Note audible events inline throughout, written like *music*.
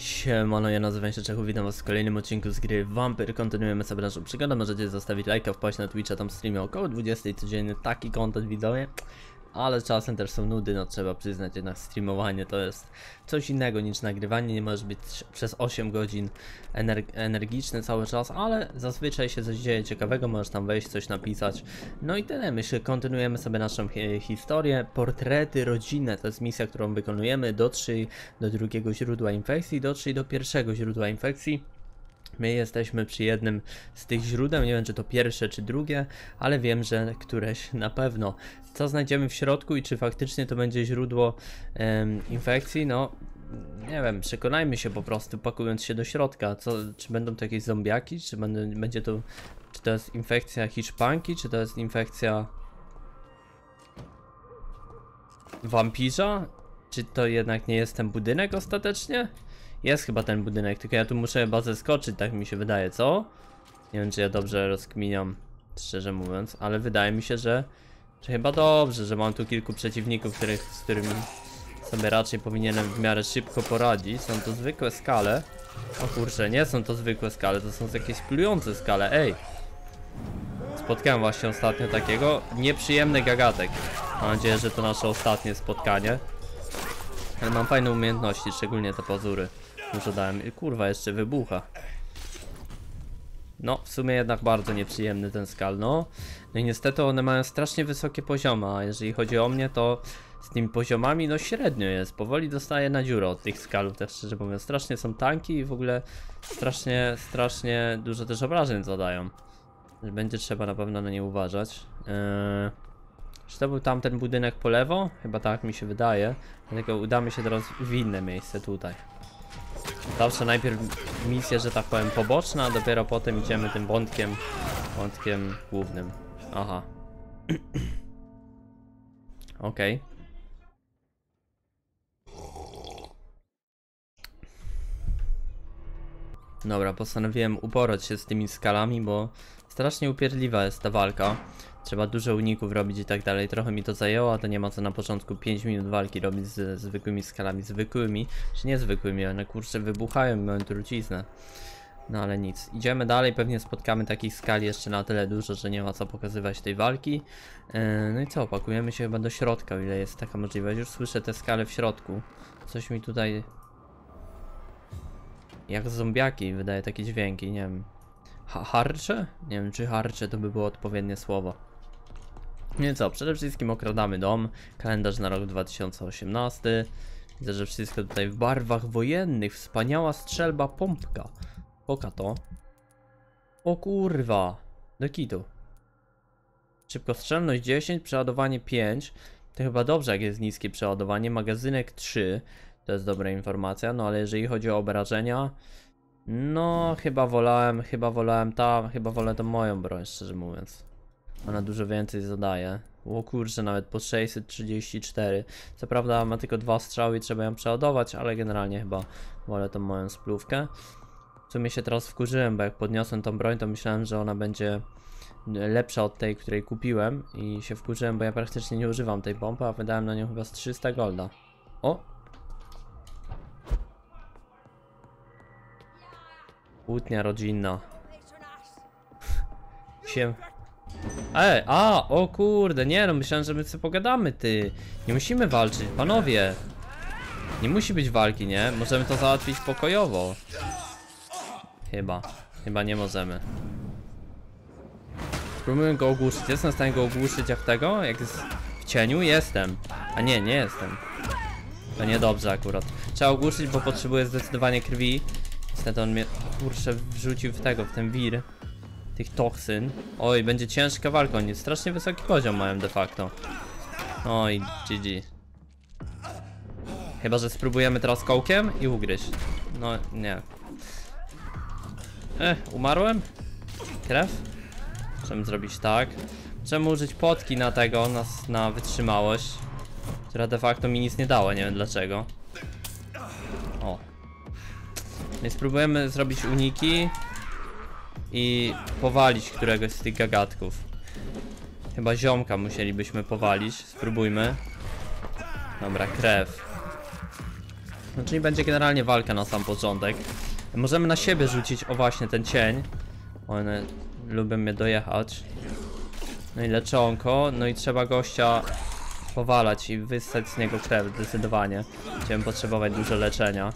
Siemano, ja nazywam się Czechu, witam was w kolejnym odcinku z gry Vampyr. Kontynuujemy sobie naszą przygodę, możecie zostawić lajka, wpaść na Twitcha, tam streamie około 20 codziennie, taki content widzowie. Ale czasem też są nudy, no trzeba przyznać, jednak streamowanie to jest coś innego niż nagrywanie, nie możesz być przez 8 godzin ener energiczny cały czas, ale zazwyczaj się coś dzieje ciekawego, możesz tam wejść, coś napisać. No i tyle, myślę, kontynuujemy sobie naszą hi historię. Portrety rodzinne to jest misja, którą wykonujemy, dotrzyj do drugiego źródła infekcji, dotrzyj do pierwszego źródła infekcji. My jesteśmy przy jednym z tych źródeł, nie wiem czy to pierwsze czy drugie, ale wiem, że któreś na pewno. Co znajdziemy w środku i czy faktycznie to będzie źródło em, infekcji, no nie wiem, przekonajmy się po prostu pakując się do środka, co, czy będą to jakieś zombiaki, czy będą, będzie to, czy to jest infekcja hiszpanki, czy to jest infekcja wampirza, czy to jednak nie jest ten budynek ostatecznie? Jest chyba ten budynek, tylko ja tu muszę chyba zeskoczyć, tak mi się wydaje, co? Nie wiem, czy ja dobrze rozkminiam, szczerze mówiąc, ale wydaje mi się, że, że chyba dobrze, że mam tu kilku przeciwników, których, z którymi sobie raczej powinienem w miarę szybko poradzić. Są to zwykłe skale. O kurczę, nie są to zwykłe skale, to są jakieś plujące skale, ej! Spotkałem właśnie ostatnio takiego nieprzyjemny gagatek. Mam nadzieję, że to nasze ostatnie spotkanie. Ale mam fajne umiejętności, szczególnie te pazury. Dużo dałem. I kurwa, jeszcze wybucha. No, w sumie jednak bardzo nieprzyjemny ten skal, no. No i niestety one mają strasznie wysokie poziomy, a jeżeli chodzi o mnie, to z tymi poziomami, no średnio jest. Powoli dostaję na dziurę od tych skalów, tak szczerze mówiąc. Strasznie są tanki i w ogóle strasznie, strasznie dużo też obrażeń zadają. Będzie trzeba na pewno na nie uważać. Eee... Czy to był tamten budynek po lewo? Chyba tak mi się wydaje. Dlatego udamy się teraz w inne miejsce tutaj. Zawsze najpierw misja, że tak powiem, poboczna, a dopiero potem idziemy tym wątkiem, wątkiem głównym. Aha. *clears throat* Okej. Okay. Dobra, postanowiłem uporać się z tymi skalami, bo strasznie upierdliwa jest ta walka. Trzeba dużo uników robić i tak dalej. Trochę mi to zajęło, a to nie ma co na początku 5 minut walki robić z zwykłymi skalami. Zwykłymi, czy niezwykłymi, one kurczę wybuchają i mają truciznę. No ale nic. Idziemy dalej, pewnie spotkamy takich skali jeszcze na tyle dużo, że nie ma co pokazywać tej walki. Yy, no i co, pakujemy się chyba do środka, o ile jest taka możliwość. Już słyszę te skale w środku. Coś mi tutaj... Jak zombiaki wydaje takie dźwięki, nie wiem. Ha harcze? Nie wiem, czy harcze to by było odpowiednie słowo. Nie co, przede wszystkim okradamy dom, kalendarz na rok 2018. Widzę, że wszystko tutaj w barwach wojennych, wspaniała strzelba pompka. Poka to. O kurwa, do kitu. Szybkostrzelność 10, przeładowanie 5. To chyba dobrze, jak jest niskie przeładowanie. Magazynek 3, to jest dobra informacja, no ale jeżeli chodzi o obrażenia, no chyba wolałem, chyba wolałem ta, chyba wolę tą moją broń, szczerze mówiąc. Ona dużo więcej zadaje. O kurczę, nawet po 634. Co prawda ma tylko dwa strzały i trzeba ją przeładować, ale generalnie chyba wolę tą moją splówkę. W sumie się teraz wkurzyłem, bo jak podniosłem tą broń, to myślałem, że ona będzie lepsza od tej, której kupiłem i się wkurzyłem, bo ja praktycznie nie używam tej pompy, a wydałem na nią chyba z 300 golda. O! Kłótnia rodzinna. Się... Ej, a, o kurde, nie no, myślałem, że my sobie pogadamy, ty. Nie musimy walczyć, panowie. Nie musi być walki, nie? Możemy to załatwić pokojowo. Chyba, chyba nie możemy. Spróbujmy go ogłuszyć. Jestem w stanie go ogłuszyć jak tego? Jak jest w cieniu? Jestem. A nie, nie jestem. To niedobrze akurat. Trzeba ogłuszyć, bo potrzebuję zdecydowanie krwi. Niestety on mnie, kurczę, wrzucił w tego, w ten wir tych toksyn. Oj, będzie ciężka walka, oni strasznie wysoki poziom mają de facto. Oj, GG. Chyba, że spróbujemy teraz kołkiem i ugryźć. No, nie. Eh, umarłem? Krew? Czemu zrobić tak? Czemu użyć potki na tego, na, na wytrzymałość? Która de facto mi nic nie dała, nie wiem dlaczego. O. Więc spróbujemy zrobić uniki i powalić któregoś z tych gagatków. Chyba ziomka musielibyśmy powalić. Spróbujmy. Dobra, krew. No, czyli będzie generalnie walka na sam początek. Możemy na siebie rzucić, o właśnie, ten cień. One lubią mnie dojechać. No i leczonko, no i trzeba gościa powalać i wyssać z niego krew, zdecydowanie. Będziemy potrzebować dużo leczenia.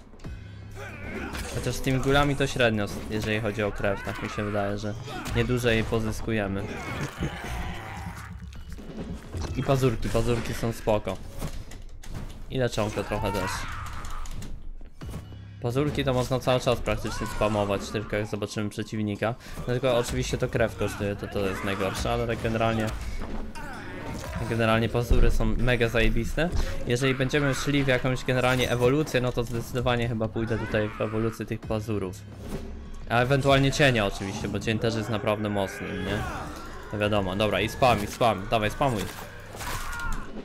Chociaż z tymi górami to średnio, jeżeli chodzi o krew, tak mi się wydaje, że niedużo jej pozyskujemy. I pazurki, pazurki są spoko. I leczonko trochę też. Pazurki to można cały czas praktycznie spamować, tylko jak zobaczymy przeciwnika. No tylko oczywiście to krew kosztuje, to to jest najgorsze, ale tak generalnie... Generalnie pazury są mega zajebiste. Jeżeli będziemy szli w jakąś generalnie ewolucję, no to zdecydowanie chyba pójdę tutaj w ewolucję tych pazurów. A ewentualnie cienia oczywiście, bo cień też jest naprawdę mocny, nie? No wiadomo, dobra i spam, i spam, dawaj spamuj.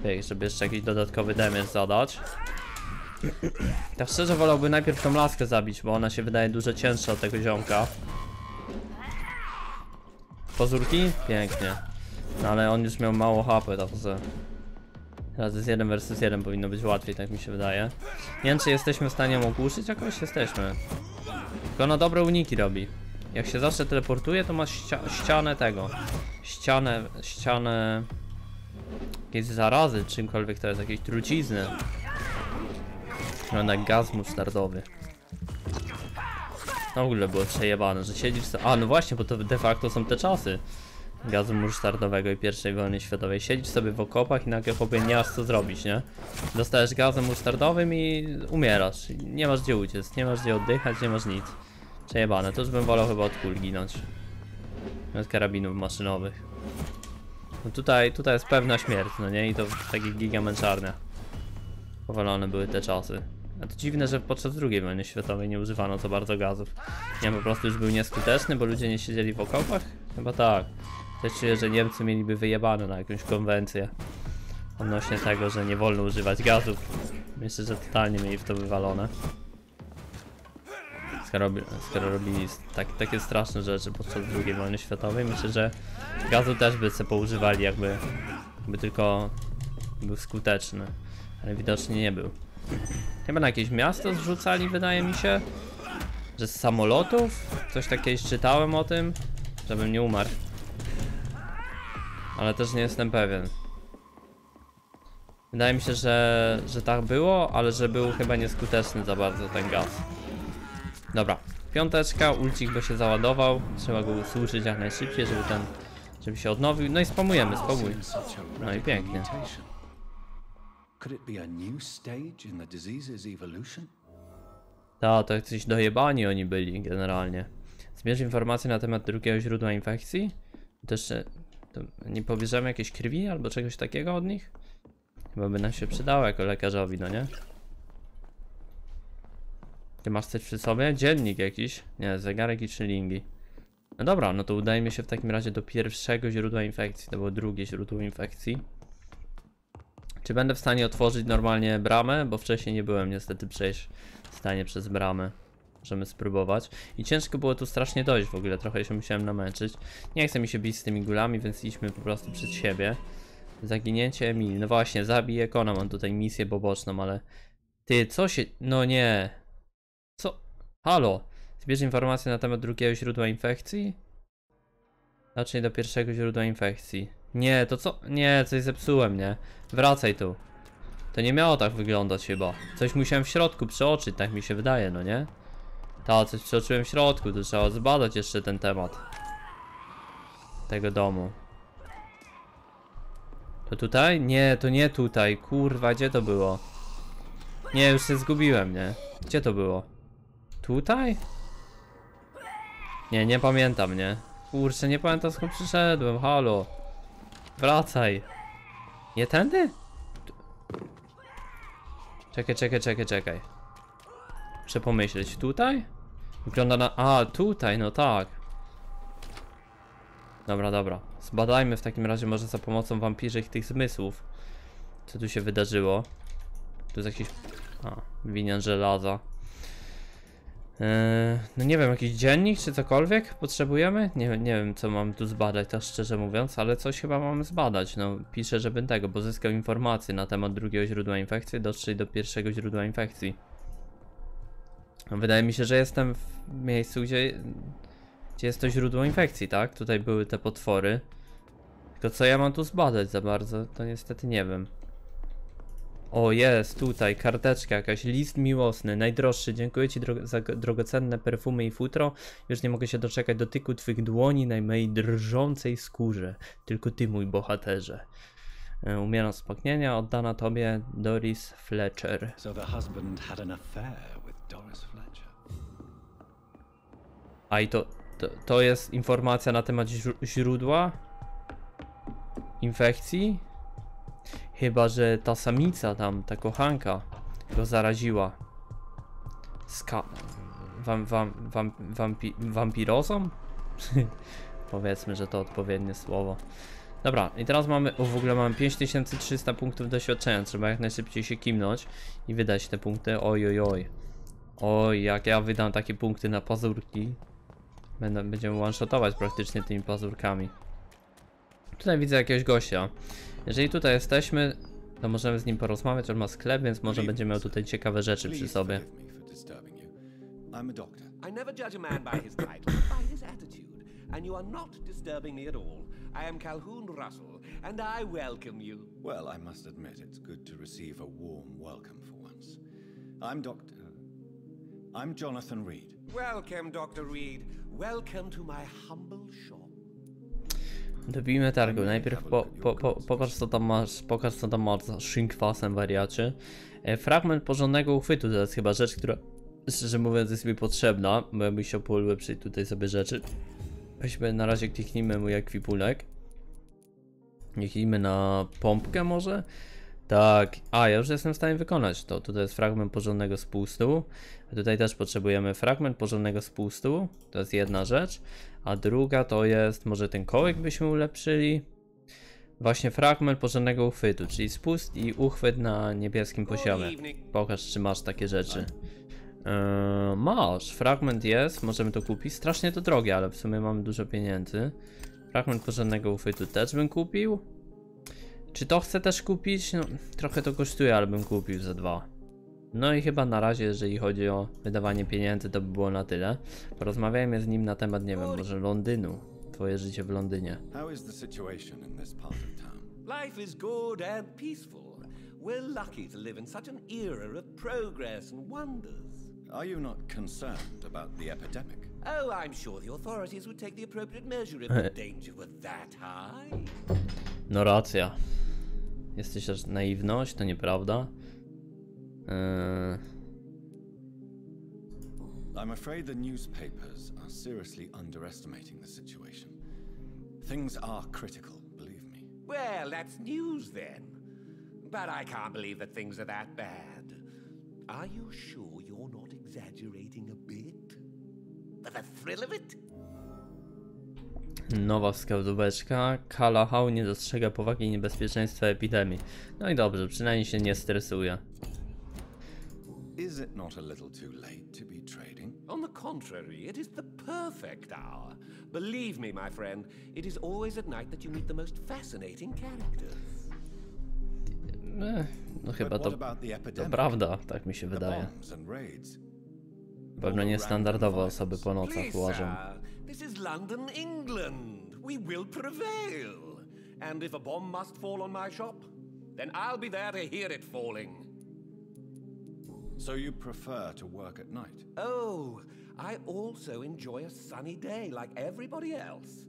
Ej, żeby jeszcze jakiś dodatkowy damage zadać. Tak szczerze wolałbym najpierw tą laskę zabić, bo ona się wydaje dużo cięższa od tego ziomka. Pazurki? Pięknie. No ale on już miał mało HP, także... Teraz jest 1 versus 1 powinno być łatwiej, tak mi się wydaje. Nie wiem czy jesteśmy w stanie ją ogłuszyć jakoś? Jesteśmy. Tylko ona dobre uniki robi. Jak się zawsze teleportuje, to ma ścia ścianę tego. Ścianę, ścianę... Jakieś zarazy, czymkolwiek to jest, jakieś trucizny. Wygląda jak gaz musztardowy. No w ogóle było przejebane, że siedzisz so A no właśnie, bo to de facto są te czasy gazu musztardowego i pierwszej wojny światowej. Siedzisz sobie w okopach i nagle chłopie nie masz co zrobić, nie? Dostajesz gazem musztardowym i umierasz. Nie masz gdzie uciec, nie masz gdzie oddychać, nie masz nic. Przejebane, to już bym wolał chyba od kul ginąć. Od karabinów maszynowych. No tutaj, tutaj jest pewna śmierć, no nie? I to takich gigamęczarniach. Powalone były te czasy. A to dziwne, że podczas II wojny światowej nie używano co bardzo gazów. Nie po prostu już był nieskuteczny, bo ludzie nie siedzieli w okopach? Chyba tak. Też czuję, że Niemcy mieliby wyjebane na jakąś konwencję odnośnie tego, że nie wolno używać gazów. Myślę, że totalnie mieli w to wywalone. Skoro, skoro robili tak, takie straszne rzeczy podczas II wojny światowej, myślę, że gazu też by se poużywali, jakby, jakby tylko był skuteczny. Ale widocznie nie był. Chyba na jakieś miasto zrzucali, wydaje mi się. Że z samolotów? Coś takiego czytałem o tym, żebym nie umarł. Ale też nie jestem pewien. Wydaje mi się, że, że tak było, ale że był chyba nieskuteczny za bardzo ten gaz. Dobra, piąteczka, ulcik by się załadował. Trzeba go usłyszeć jak najszybciej, żeby ten, żeby się odnowił. No i spamujemy, spamuj. No i pięknie. Ta, to jacyś dojebani oni byli generalnie. Zbierz informacje na temat drugiego źródła infekcji. Też to nie pobierzemy jakiejś krwi albo czegoś takiego od nich? Chyba by nam się przydało jako lekarzowi, no nie? Ty masz coś przy sobie? Dziennik jakiś? Nie, zegarek i szylingi. No dobra, no to udajmy się w takim razie do pierwszego źródła infekcji. To było drugie źródło infekcji. Czy będę w stanie otworzyć normalnie bramę? Bo wcześniej nie byłem niestety przejść w stanie przez bramę. Możemy spróbować. I ciężko było tu strasznie dojść w ogóle, trochę się musiałem namęczyć. Nie chce mi się bić z tymi gulami, więc idźmy po prostu przed siebie. Zaginięcie Emil. No właśnie, zabiję Kona, mam tutaj misję poboczną, ale... Ty, co się... No nie. Co? Halo? Zbierz informacje na temat drugiego źródła infekcji? Raczej do pierwszego źródła infekcji. Nie, to co? Nie, coś zepsułem, nie? Wracaj tu. To nie miało tak wyglądać chyba. Coś musiałem w środku przeoczyć, tak mi się wydaje, no nie? Ta, coś przeoczyłem w środku, to trzeba zbadać jeszcze ten temat. Tego domu. To tutaj? Nie, to nie tutaj. Kurwa, gdzie to było? Nie, już się zgubiłem, nie? Gdzie to było? Tutaj? Nie, nie pamiętam, nie? Kurczę, nie pamiętam skąd przyszedłem, halo. Wracaj. Nie tędy? Czekaj, czekaj, czekaj, czekaj. Muszę pomyśleć, tutaj? Wygląda na... A, tutaj, no tak. Dobra, dobra. Zbadajmy w takim razie może za pomocą wampirzych tych zmysłów. Co tu się wydarzyło? Tu jest jakiś... A, winian żelaza. Eee, no nie wiem, jakiś dziennik czy cokolwiek potrzebujemy? Nie, nie wiem co mam tu zbadać, tak szczerze mówiąc, ale coś chyba mamy zbadać. No piszę, żeby tego, pozyskał informacje na temat drugiego źródła infekcji, dotrzeć do pierwszego źródła infekcji. Wydaje mi się, że jestem w miejscu, gdzie, gdzie jest to źródło infekcji, tak? Tutaj były te potwory. Tylko co ja mam tu zbadać za bardzo, to niestety nie wiem. O, jest tutaj karteczka, jakaś list miłosny, najdroższy. Dziękuję Ci dro za drogocenne perfumy i futro. Już nie mogę się doczekać dotyku Twych dłoni na mojej drżącej skórze. Tylko Ty, mój bohaterze. E, Umieram z pragnienia, oddana Tobie Doris Fletcher. So the husband had an affair with Doris. A i to, to, to jest informacja na temat źró- źródła infekcji? Chyba, że ta samica tam, ta kochanka go zaraziła. Ska... Wam, wam, wam, wampi, wampirozą? *laughs* Powiedzmy, że to odpowiednie słowo. Dobra, i teraz mamy, o w ogóle mamy 5300 punktów doświadczenia, trzeba jak najszybciej się kimnąć i wydać te punkty, oj oj oj. Oj, jak ja wydam takie punkty na pazurki, Będę, będziemy one-shotować praktycznie tymi pazurkami. Tutaj widzę jakiegoś gościa. Jeżeli tutaj jesteśmy, to możemy z nim porozmawiać. On ma sklep, więc może będzie miał tutaj ciekawe rzeczy przy sobie. I'm a doctor. I never judge a man by his title, by his attitude. And you are not disturbing me at all. I am Calhoun Russell, and I welcome you. Well, I must admit it's good to receive a warm welcome for once. I'm Doctor. I'm Jonathan Reed. Welcome, Dr. Reed. Welcome to my humble shop. Dobijmy targu. Najpierw po, po, po, pokaż co tam masz, pokaż co tam masz za szynkwasem wariacie. E, fragment porządnego uchwytu to jest chyba rzecz, która szczerze mówiąc jest mi potrzebna, bo ja bym chciał ulepszyć tutaj sobie rzeczy. Weźmy na razie kliknijmy mój ekwipunek. Kliknijmy na pompkę może? Tak, a ja już jestem w stanie wykonać to. Tutaj jest fragment porządnego spustu. Tutaj też potrzebujemy fragment porządnego spustu. To jest jedna rzecz. A druga to jest, może ten kołek byśmy ulepszyli. Właśnie fragment porządnego uchwytu, czyli spust i uchwyt na niebieskim poziomie. Pokaż, czy masz takie rzeczy. Eee, masz, fragment jest, możemy to kupić. Strasznie to drogie, ale w sumie mamy dużo pieniędzy. Fragment porządnego uchwytu też bym kupił. Czy to chcę też kupić? No, trochę to kosztuje, ale bym kupił za dwa. No i chyba na razie, jeżeli chodzi o wydawanie pieniędzy, to by było na tyle. Porozmawiajmy z nim na temat, nie wiem, może Londynu. Twoje życie w Londynie. How is the situation in this part of town? Life is good and peaceful. We're lucky to live in such an era of progress and wonders. Are you not concerned about the epidemic? Oh, I'm sure the authorities would take the appropriate measure if the *laughs* danger were that high. No racja. Jesteś aż naiwność, to nieprawda. Eee, I'm afraid the newspapers are seriously underestimating the situation. Things are critical, believe me. Well, that's news then. But I can't believe that things are that bad. Are you sure you're not exaggerating a bit? For the thrill of it? nowa wskazóweczka. Kalahał nie dostrzega powagi i niebezpieczeństwa epidemii. No i dobrze, przynajmniej się nie stresuje. Is it not a little too late to be trading? On the contrary, it is the perfect hour. Believe me, my friend, it is always at night that you meet the most fascinating characters. Eh, no chyba to, what about the to prawda, tak mi się wydaje. bombs and raids? Pewno niestandardowe osoby po nocach Please, this is London, England. We will prevail. And if a bomb must fall on my shop, then I'll be there to hear it falling. So you prefer to work at night? Oh, I also enjoy a sunny day like everybody else.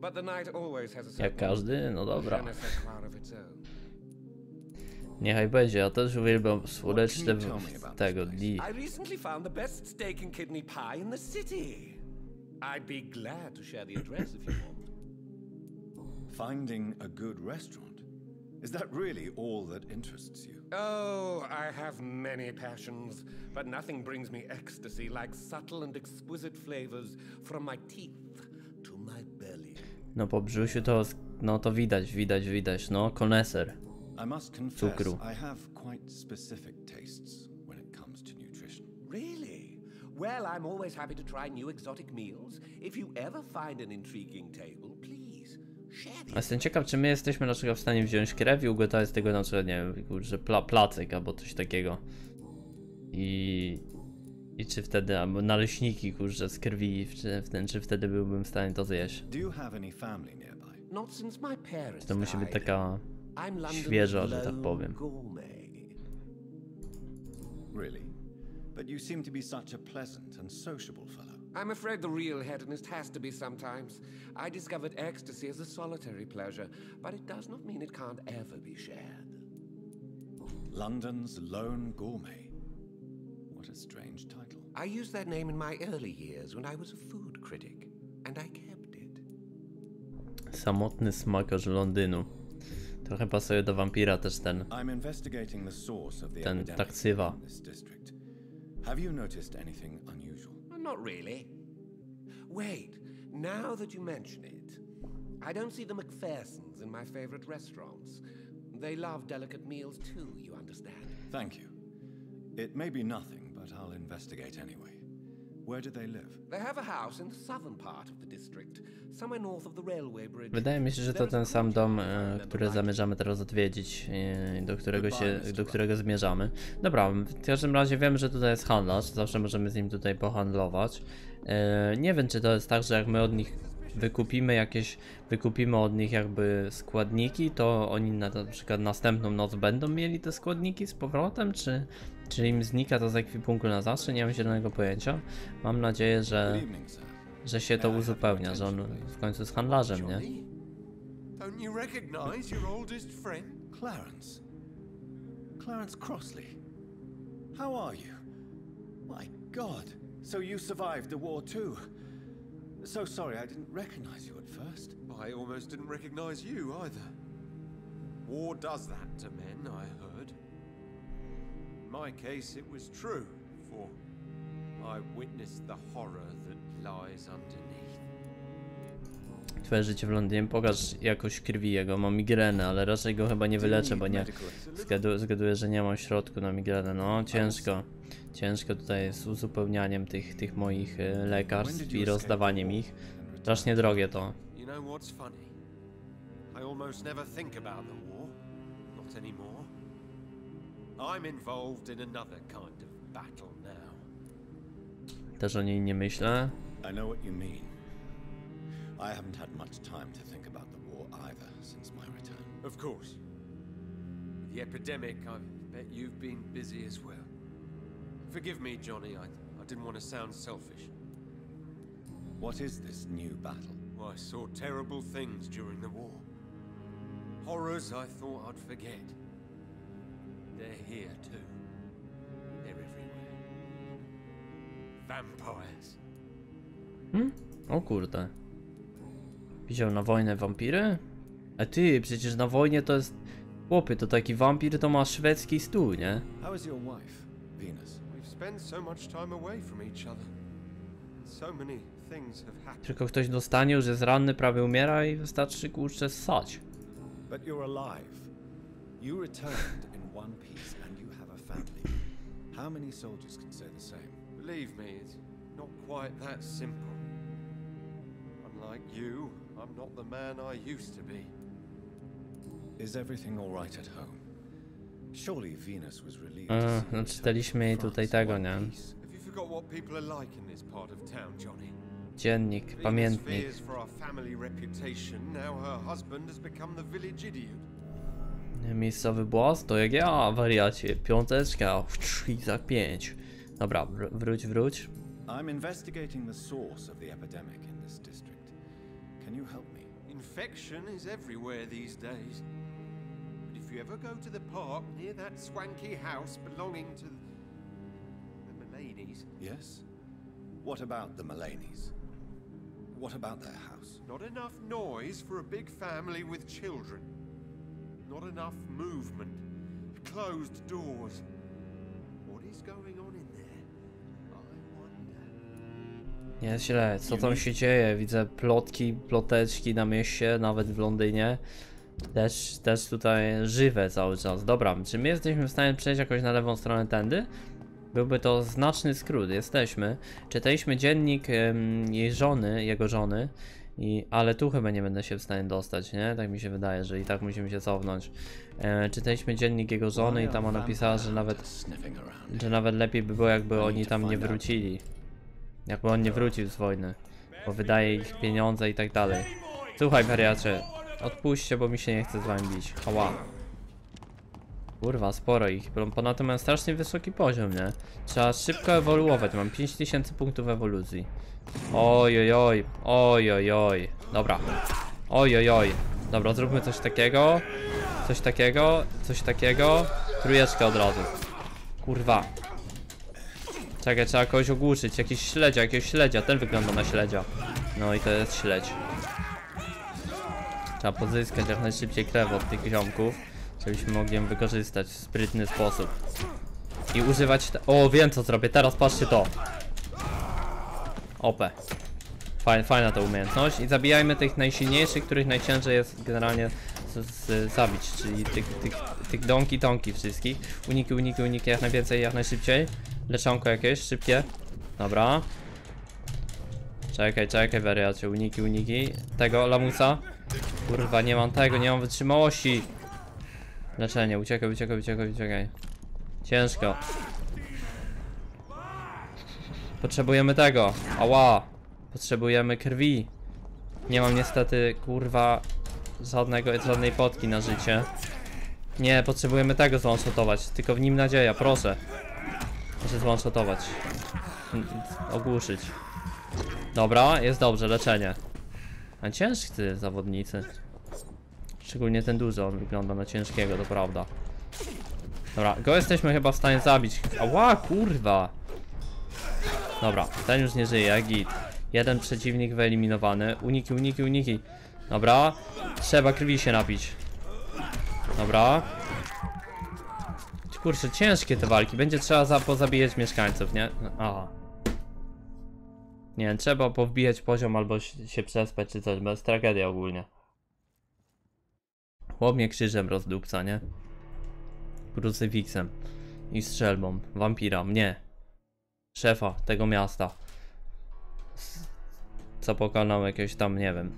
But the night always has a Jak certain każdy, no dobra. je ne sais quoi of its own. Niechaj będzie, ja też uwielbiam słoneczne What can you tell me w- tego this dni. I recently found the best steak and kidney pie in the city. I'd be glad to share the address if you want. Finding a good restaurant? Is that really all that interests you? Oh, I have many passions, but nothing brings me ecstasy like subtle and exquisite flavors from my teeth to my belly. No po brzusiu to, no to widać, widać, widać, no koneser. I must confess, Cukru. I have quite specific tastes when it comes to nutrition. Really? Well, I'm always happy to try new exotic meals. If you ever find an intriguing table, please share the Jestem ciekaw, czy my jesteśmy na przykład w stanie wziąć krew i ugotować z tego na przykład, nie wiem, kurczę, pla placek albo coś takiego. I... I czy wtedy, albo naleśniki kurczę z krwi, czy, w ten, czy wtedy byłbym w stanie to zjeść? Do you have any family nearby? Not since my parents To musi być taka świeża, że tak powiem. Really? But you seem to be such a pleasant and sociable fellow. I'm afraid the real hedonist has to be sometimes. I discovered ecstasy as a solitary pleasure, but it does not mean it can't ever be shared. London's lone gourmet. What a strange title. I used that name in my early years when I was a food critic, and I kept it. samotny smakarz Londynu. Trochę pasuje do wampira też ten. I'm investigating the source of the Ten epidemic taksywa. in this district. Have you noticed anything unusual? Not really. Wait, now that you mention it, I don't see the McPhersons in my favorite restaurants. They love delicate meals too, you understand. Thank you. It may be nothing, but I'll investigate anyway. Where do they live? They have a house in the southern part of the district, somewhere north of the railway bridge. Wydaje mi się, że to ten sam dom, e, który zamierzamy teraz odwiedzić, e, do którego, się, do którego zmierzamy. Dobra, w każdym razie wiem, że tutaj jest handlarz, zawsze możemy z nim tutaj pohandlować. E, Nie wiem, czy to jest tak, że jak my od nich wykupimy jakieś, wykupimy od nich jakby składniki, to oni na, na przykład następną noc będą mieli te składniki z powrotem, czy, czy im znika to z ekwipunku na zawsze? Nie mam zielonego pojęcia. Mam nadzieję, że, że się to uzupełnia, że on w końcu jest handlarzem, nie? Johnny? Don't you recognize your oldest friend? Clarence. Clarence Crossley. How are you? My God. So you survived the war too. So sorry I didn't recognize you at first. I almost didn't recognize you either. War does that to men, I heard. My case, it was true, for I witnessed the horror that lies underneath. Twoje życie w Londynie, pokaż jakość krwi jego, mam migrenę, ale raczej go chyba nie wyleczę, bo nie, zgaduję, zgaduję, że nie mam środku na migrenę, no ciężko, ciężko tutaj z uzupełnianiem tych, tych moich e, lekarstw i rozdawaniem ich, strasznie drogie to. You know what's funny? I almost never think about the war. Not anymore. I'm involved in another kind of battle now. Też o niej nie myślę, I know what you mean. I haven't had much time to think about the war either since my return. Of course. With the epidemic, I bet you've been busy as well. Forgive me, Johnny, I, I didn't want to sound selfish. What is this new battle? I saw terrible things during the war. Horrors I thought I'd forget. They're here too. They're everywhere. Vampires. o kurde. Widział na wojnę wampiry? A ty, przecież na wojnie to jest, chłopie, to taki wampir to ma szwedzki stół, nie? How is your wife, Venus? We've spent so much time away from each other. So many things have happened. Tylko ktoś dostanie, już jest ranny, prawie umiera i wystarczy kurczę ssać. But you're alive. You returned one piece and you have a family. How many soldiers can say the same? Believe me, it's not quite that simple. Unlike you, I'm not the man I used to be. Is everything all right at home? Surely Venus was relieved to mm, see no czytaliśmy to tutaj France in tego, one nie? piece. Have you forgot what people are like in this part of town, Johnny? Dziennik, Venus pamiętnik. Miejscowy boss to jak ja, wariacie. Piąteczka, i za pięć. Dobra, wr wróć, wróć. I'm investigating the source of the epidemic in this district. Can you help me? Infection is everywhere these days. But if you ever go to the park near that swanky house belonging to the Mullaneys, Yes? What about the Mullaneys? What about their house? not enough noise for a big family with children. Not enough movement. Closed doors. What is going on in there? I wonder. Jest źle, co tam się dzieje? Widzę plotki, ploteczki na mieście, nawet w Londynie. Też, też tutaj żywe cały czas. Dobra, czy my jesteśmy w stanie przejść jakoś na lewą stronę tędy? Byłby to znaczny skrót, jesteśmy. Czytaliśmy dziennik em, jej żony, jego żony I, ale tu chyba nie będę się w stanie dostać, nie? Tak mi się wydaje, że i tak musimy się cofnąć. E, czytaliśmy dziennik jego żony i tam ona napisała, że nawet, że nawet lepiej by było jakby oni tam nie wrócili. Jakby on nie wrócił z wojny. Bo wydaje ich pieniądze i tak dalej. Słuchaj wariacie, odpuśćcie, bo mi się nie chce z wami bić. Ała. Kurwa, sporo ich. Ponadto mam strasznie wysoki poziom, nie? Trzeba szybko ewoluować, mam 5000 punktów ewolucji. Oj, oj, oj, oj, oj, oj. Dobra. Oj, oj, oj. Dobra, zróbmy coś takiego. Coś takiego, coś takiego. Trójeczkę od razu. Kurwa. Czekaj, trzeba kogoś ogłuszyć. Jakiś śledzia, jakiegoś śledzia. Ten wygląda na śledzia. No i to jest śledź. Trzeba pozyskać jak najszybciej krew od tych ziomków, żebyśmy mogli ją wykorzystać w sprytny sposób. I używać. O, wiem co zrobię, teraz patrzcie to. OP. Fajna, fajna ta umiejętność. I zabijajmy tych najsilniejszych, których najciężej jest generalnie z, z, zabić, czyli tych, tych, tych donki, tonki wszystkich. Uniki, uniki, uniki, jak najwięcej, jak najszybciej. Leczonko jakieś, szybkie. Dobra. Czekaj, czekaj, wariacie, uniki, uniki. Tego, lamusa. Kurwa, nie mam tego, nie mam wytrzymałości. Leczenie, uciekaj, uciekaj, uciekaj, uciekaj. Ciężko. Potrzebujemy tego. Ała. Potrzebujemy krwi. Nie mam niestety, kurwa, żadnego, żadnej potki na życie. Nie, potrzebujemy tego zwanshotować. Tylko w nim nadzieja, proszę. Proszę zwanshotować. Ogłuszyć. Dobra, jest dobrze, leczenie. A ciężcy zawodnicy. Szczególnie ten duży, on wygląda na ciężkiego, to prawda. Dobra, go jesteśmy chyba w stanie zabić. Ała, kurwa! Dobra, ten już nie żyje, git. Jeden przeciwnik wyeliminowany. Uniki, uniki, uniki. Dobra, trzeba krwi się napić. Dobra. Kurczę, ciężkie te walki. Będzie trzeba za pozabijać mieszkańców, nie? Aha. Nie trzeba powbijać poziom albo się przespać czy coś, jest tragedia ogólnie. Chłop krzyżem rozdupca, nie? Krucyfiksem. I strzelbą. Wampira, mnie. Szefa tego miasta. Co pokonał jakiegoś tam, nie wiem.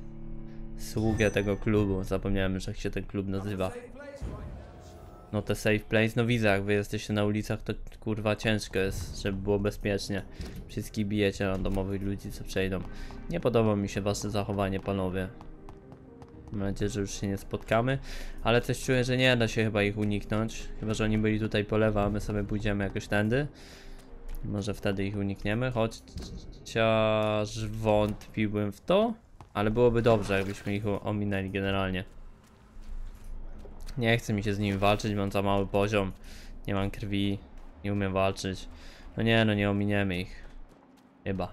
Sługę tego klubu. Zapomniałem, że jak się ten klub nazywa. No te safe place, no widzę jak wy jesteście na ulicach to kurwa ciężko jest, żeby było bezpiecznie. Wszystkich bijecie randomowych ludzi co przejdą. Nie podoba mi się wasze zachowanie panowie. Mam nadzieję, że już się nie spotkamy, ale coś czuję, że nie da się chyba ich uniknąć. Chyba, że oni byli tutaj po lewo, a my sobie pójdziemy jakoś tędy. Może wtedy ich unikniemy, chociaż wątpiłbym w to, ale byłoby dobrze, jakbyśmy ich ominęli generalnie. Nie chce mi się z nimi walczyć, mam za mały poziom. Nie mam krwi, nie umiem walczyć. No nie, no nie ominiemy ich. Chyba.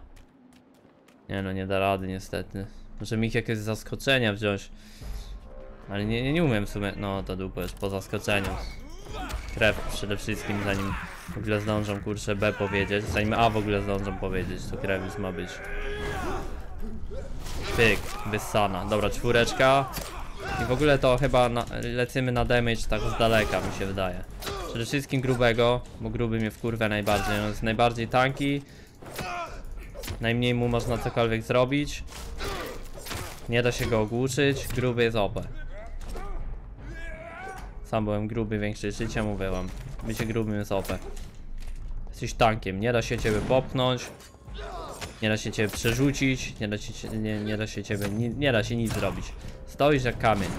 Nie no, nie da rady niestety. Możemy ich jakieś zaskoczenia wziąć. Ale nie, nie, nie umiem w sumie. No to dupa już po zaskoczeniu. Krew przede wszystkim, zanim w ogóle zdążą kurczę B powiedzieć. Zanim A w ogóle zdążą powiedzieć, to już ma być. Pyk, wyssana. Dobra, czwóreczka. I w ogóle to chyba na, lecimy na damage tak z daleka mi się wydaje. Przede wszystkim grubego, bo gruby mnie wkurwia najbardziej. On jest najbardziej tanki. Najmniej mu można cokolwiek zrobić. Nie da się go ogłuszyć. Gruby jest OP. Sam byłem gruby, większe życie, mówię wam. Bycie grubym jest OP. Jesteś tankiem, nie da się ciebie popchnąć. Nie da się ciebie przerzucić, nie da się, nie, nie da się ciebie, nie, nie da się nic zrobić. Stoisz jak kamień.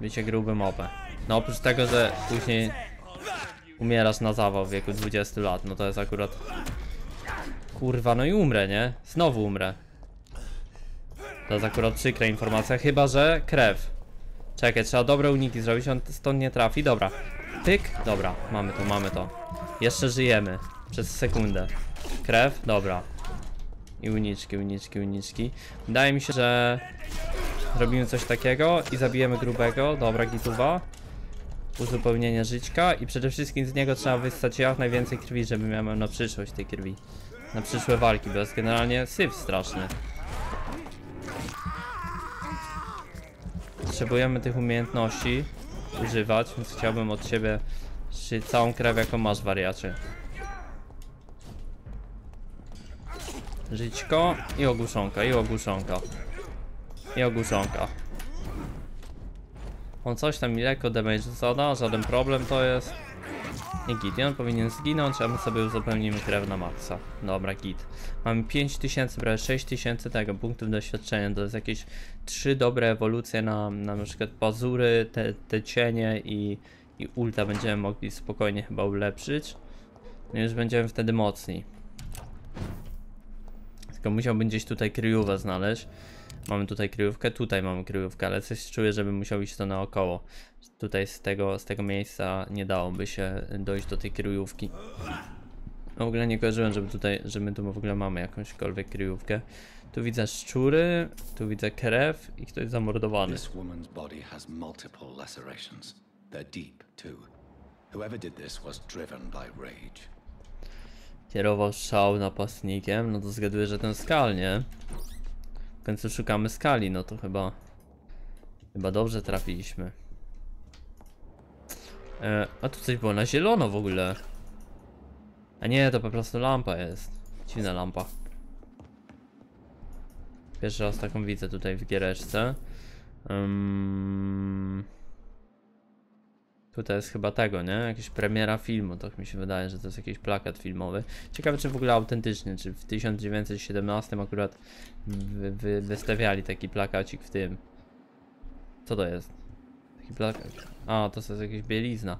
Bycie grubym OP. No oprócz tego, że później umierasz na zawał w wieku 20 lat, no to jest akurat... Kurwa, no i umrę, nie? Znowu umrę. To jest akurat przykra informacja, chyba że krew. Czekaj, trzeba dobre uniki zrobić, on stąd nie trafi, dobra. Pyk, dobra, mamy to, mamy to. Jeszcze żyjemy, przez sekundę. Krew, dobra. I uniczki, uniczki, uniczki. Wydaje mi się, że robimy coś takiego i zabijemy grubego, dobra, gituwa. Uzupełnienie żyćka i przede wszystkim z niego trzeba wyssać jak najwięcej krwi, żeby miał na przyszłość tej krwi. Na przyszłe walki, bo jest generalnie syf straszny. Potrzebujemy tych umiejętności używać, więc chciałbym od ciebie czy całą krew jaką masz wariacie. Żyćko i ogłuszonka, i ogłuszonka. I ogłuszonka. On coś tam lekko damage zada, żaden problem to jest. I git, on powinien zginąć, a my sobie uzupełnimy krew na maksa. Dobra, git. Mamy 5000, prawie 6000 tego punktów doświadczenia. To jest jakieś trzy dobre ewolucje na, na, na przykład pazury, te, te cienie i, i ulta będziemy mogli spokojnie chyba ulepszyć. No już będziemy wtedy mocni. Tylko musiałbym gdzieś tutaj kryjówę znaleźć. Mamy tutaj kryjówkę, tutaj mamy kryjówkę, ale coś czuję, żeby musiał iść to naokoło. Tutaj z tego, z tego miejsca nie dałoby się dojść do tej kryjówki. No w ogóle nie kojarzyłem, żeby tutaj, że my tu w ogóle mamy jakąśkolwiek kryjówkę. Tu widzę szczury, tu widzę krew i ktoś zamordowany. This woman's body has multiple lacerations. They're deep, too. Whoever did this was driven by rage. Kierował strzał napastnikiem, no to zgaduję, że ten skal, nie? W końcu szukamy skali, no to chyba... Chyba dobrze trafiliśmy. E, a tu coś było na zielono w ogóle. A nie, to po prostu lampa jest. Dziwna lampa. Pierwszy raz taką widzę tutaj w giereczce. Ym... Tutaj jest chyba tego, nie? Jakaś premiera filmu, to mi się wydaje, że to jest jakiś plakat filmowy. Ciekawe, czy w ogóle autentyczny, czy w 1917 akurat wy, wy, wystawiali taki plakacik w tym. Co to jest? A, to jest jakaś bielizna.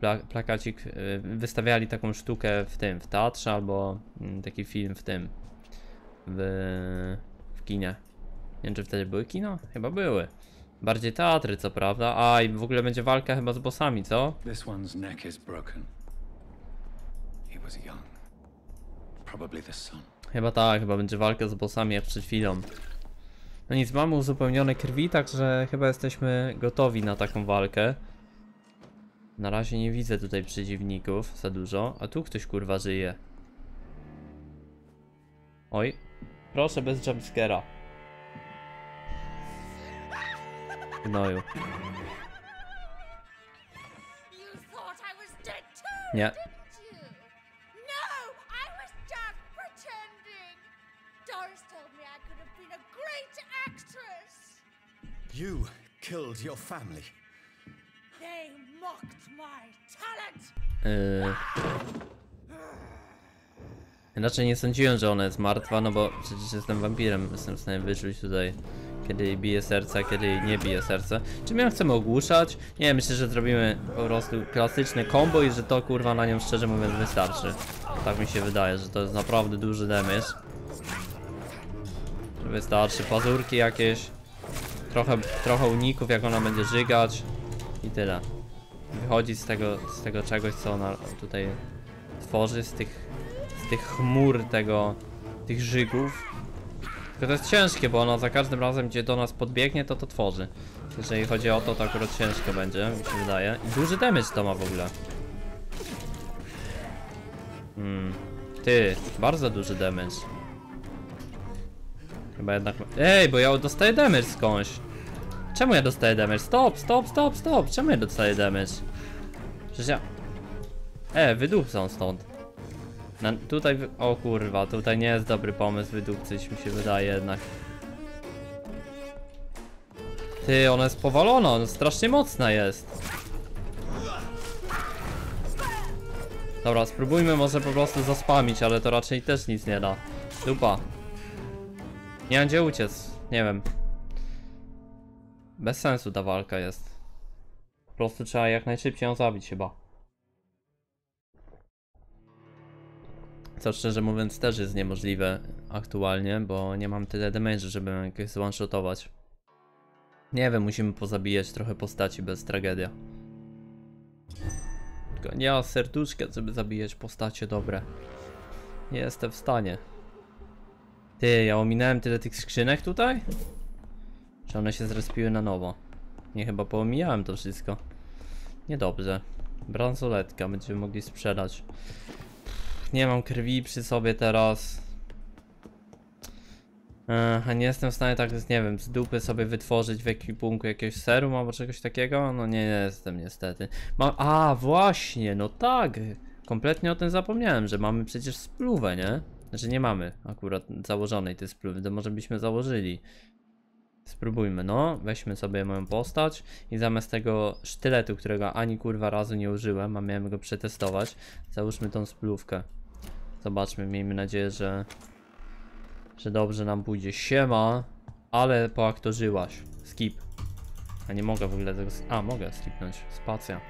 Pla, plakacik, y, wystawiali taką sztukę w tym, w teatrze, albo mm, taki film w tym. W, w kinie. Nie wiem, czy wtedy były kino? Chyba były. Bardziej teatry, co prawda. A, i w ogóle będzie walka chyba z bossami, co? This one's neck is broken. He was young. Probably the. Chyba tak, chyba będzie walka z bossami jak przed chwilą. No nic, mamy uzupełnione krwi, także chyba jesteśmy gotowi na taką walkę. Na razie nie widzę tutaj przeciwników za dużo, a tu ktoś kurwa żyje. Oj, proszę bez jumpscare'a. Gnoju. Nie. You killed your family. They mocked my talent. Yy... Raczej nie sądziłem, że ona jest martwa, no bo przecież jestem wampirem, jestem w stanie wyczuć tutaj kiedy jej bije serce, kiedy jej nie bije serce. Czy my ją chcemy ogłuszać? Nie, myślę, że zrobimy po prostu klasyczne combo i że to kurwa na nią szczerze mówiąc wystarczy. Tak mi się wydaje, że to jest naprawdę duży damage. Wystarczy pazurki jakieś, trochę, trochę uników jak ona będzie żygać i tyle wychodzi z tego, z tego czegoś, co ona tutaj tworzy, z tych, z tych chmur tego, tych żygów. Tylko to jest ciężkie, bo ona za każdym razem, gdzie do nas podbiegnie, to to tworzy. Jeżeli chodzi o to, to akurat ciężko będzie, mi się wydaje. I duży damage to ma w ogóle. Hmm. Ty, bardzo duży damage. Chyba jednak... Ej, bo ja dostaję damage skądś. Czemu ja dostaję damage? Stop, stop, stop, stop. Czemu ja dostaję damage? Przecież ja... E, wydupcą stąd. Na, tutaj... O kurwa, tutaj nie jest dobry pomysł wydupcyć, mi się wydaje jednak. Ty, ona jest powalona, ona strasznie mocna jest. Dobra, spróbujmy może po prostu zaspamić, ale to raczej też nic nie da. Dupa. Nie mam gdzie uciec, nie wiem. Bez sensu ta walka jest. Po prostu trzeba jak najszybciej ją zabić chyba. Co szczerze mówiąc też jest niemożliwe aktualnie, bo nie mam tyle damage, żeby jakoś one-shotować. Nie wiem, musimy pozabijać trochę postaci bez tragedia. Tylko nie ma serduszka, żeby zabijać postacie dobre. Nie jestem w stanie. Ty, ja ominąłem tyle tych skrzynek tutaj? Czy one się zrespiły na nowo? Nie, chyba poomijałem to wszystko. Niedobrze. Bransoletka będziemy mogli sprzedać. Pff, Nie mam krwi przy sobie teraz. A nie jestem w stanie tak, nie wiem, z dupy sobie wytworzyć w ekwipunku jakiegoś serum albo czegoś takiego? No nie, jestem niestety. A właśnie, no tak. Kompletnie o tym zapomniałem, że mamy przecież spluwę, nie? Znaczy nie mamy akurat założonej tej spluwy, to może byśmy założyli. Spróbujmy, no. Weźmy sobie moją postać i zamiast tego sztyletu, którego ani kurwa razu nie użyłem, a miałem go przetestować, załóżmy tą splówkę. Zobaczmy, miejmy nadzieję, że że dobrze nam pójdzie. Siema, ale poaktorzyłaś. Skip. A nie mogę w ogóle tego... A, mogę skipnąć. Spacja.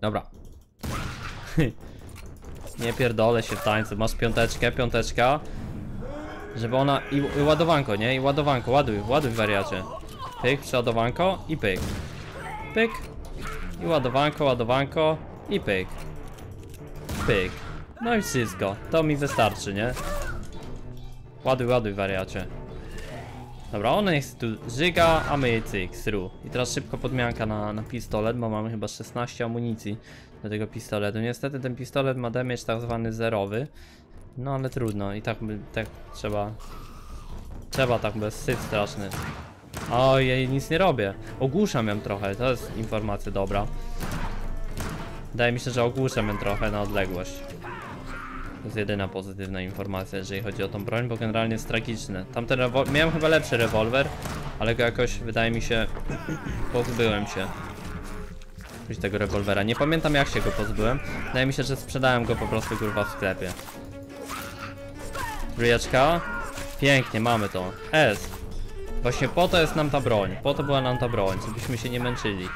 Dobra. *laughs* nie pierdolę się w tańcu. Masz piąteczkę, piąteczka. Żeby ona... I, I ładowanko, nie? I ładowanko, ładuj, ładuj wariacie. Pyk, przeładowanko i pyk. Pyk. I ładowanko, ładowanko i pyk. Pyk. No i wszystko. To mi wystarczy, nie? Ładuj, ładuj wariacie. Dobra, ona jest tu żyga, a my jej cyk, sru. I teraz szybko podmianka na, na pistolet, bo mamy chyba 16 amunicji do tego pistoletu. Niestety ten pistolet ma damage tak zwany zerowy. No ale trudno, i tak, tak trzeba... Trzeba tak bez syf straszny. O, ja nic nie robię. Ogłuszam ją trochę, to jest informacja dobra. Wydaje mi się, że ogłuszam ją trochę na odległość. To jest jedyna pozytywna informacja, jeżeli chodzi o tą broń, bo generalnie jest tragiczne. Tamten rewol- miałem chyba lepszy rewolwer, ale go jakoś, wydaje mi się, pozbyłem się. Jakoś tego rewolwera. Nie pamiętam jak się go pozbyłem. Wydaje mi się, że sprzedałem go po prostu kurwa w sklepie. Trójeczka. Pięknie, mamy to. S. Właśnie po to jest nam ta broń. Po to była nam ta broń, żebyśmy się nie męczyli.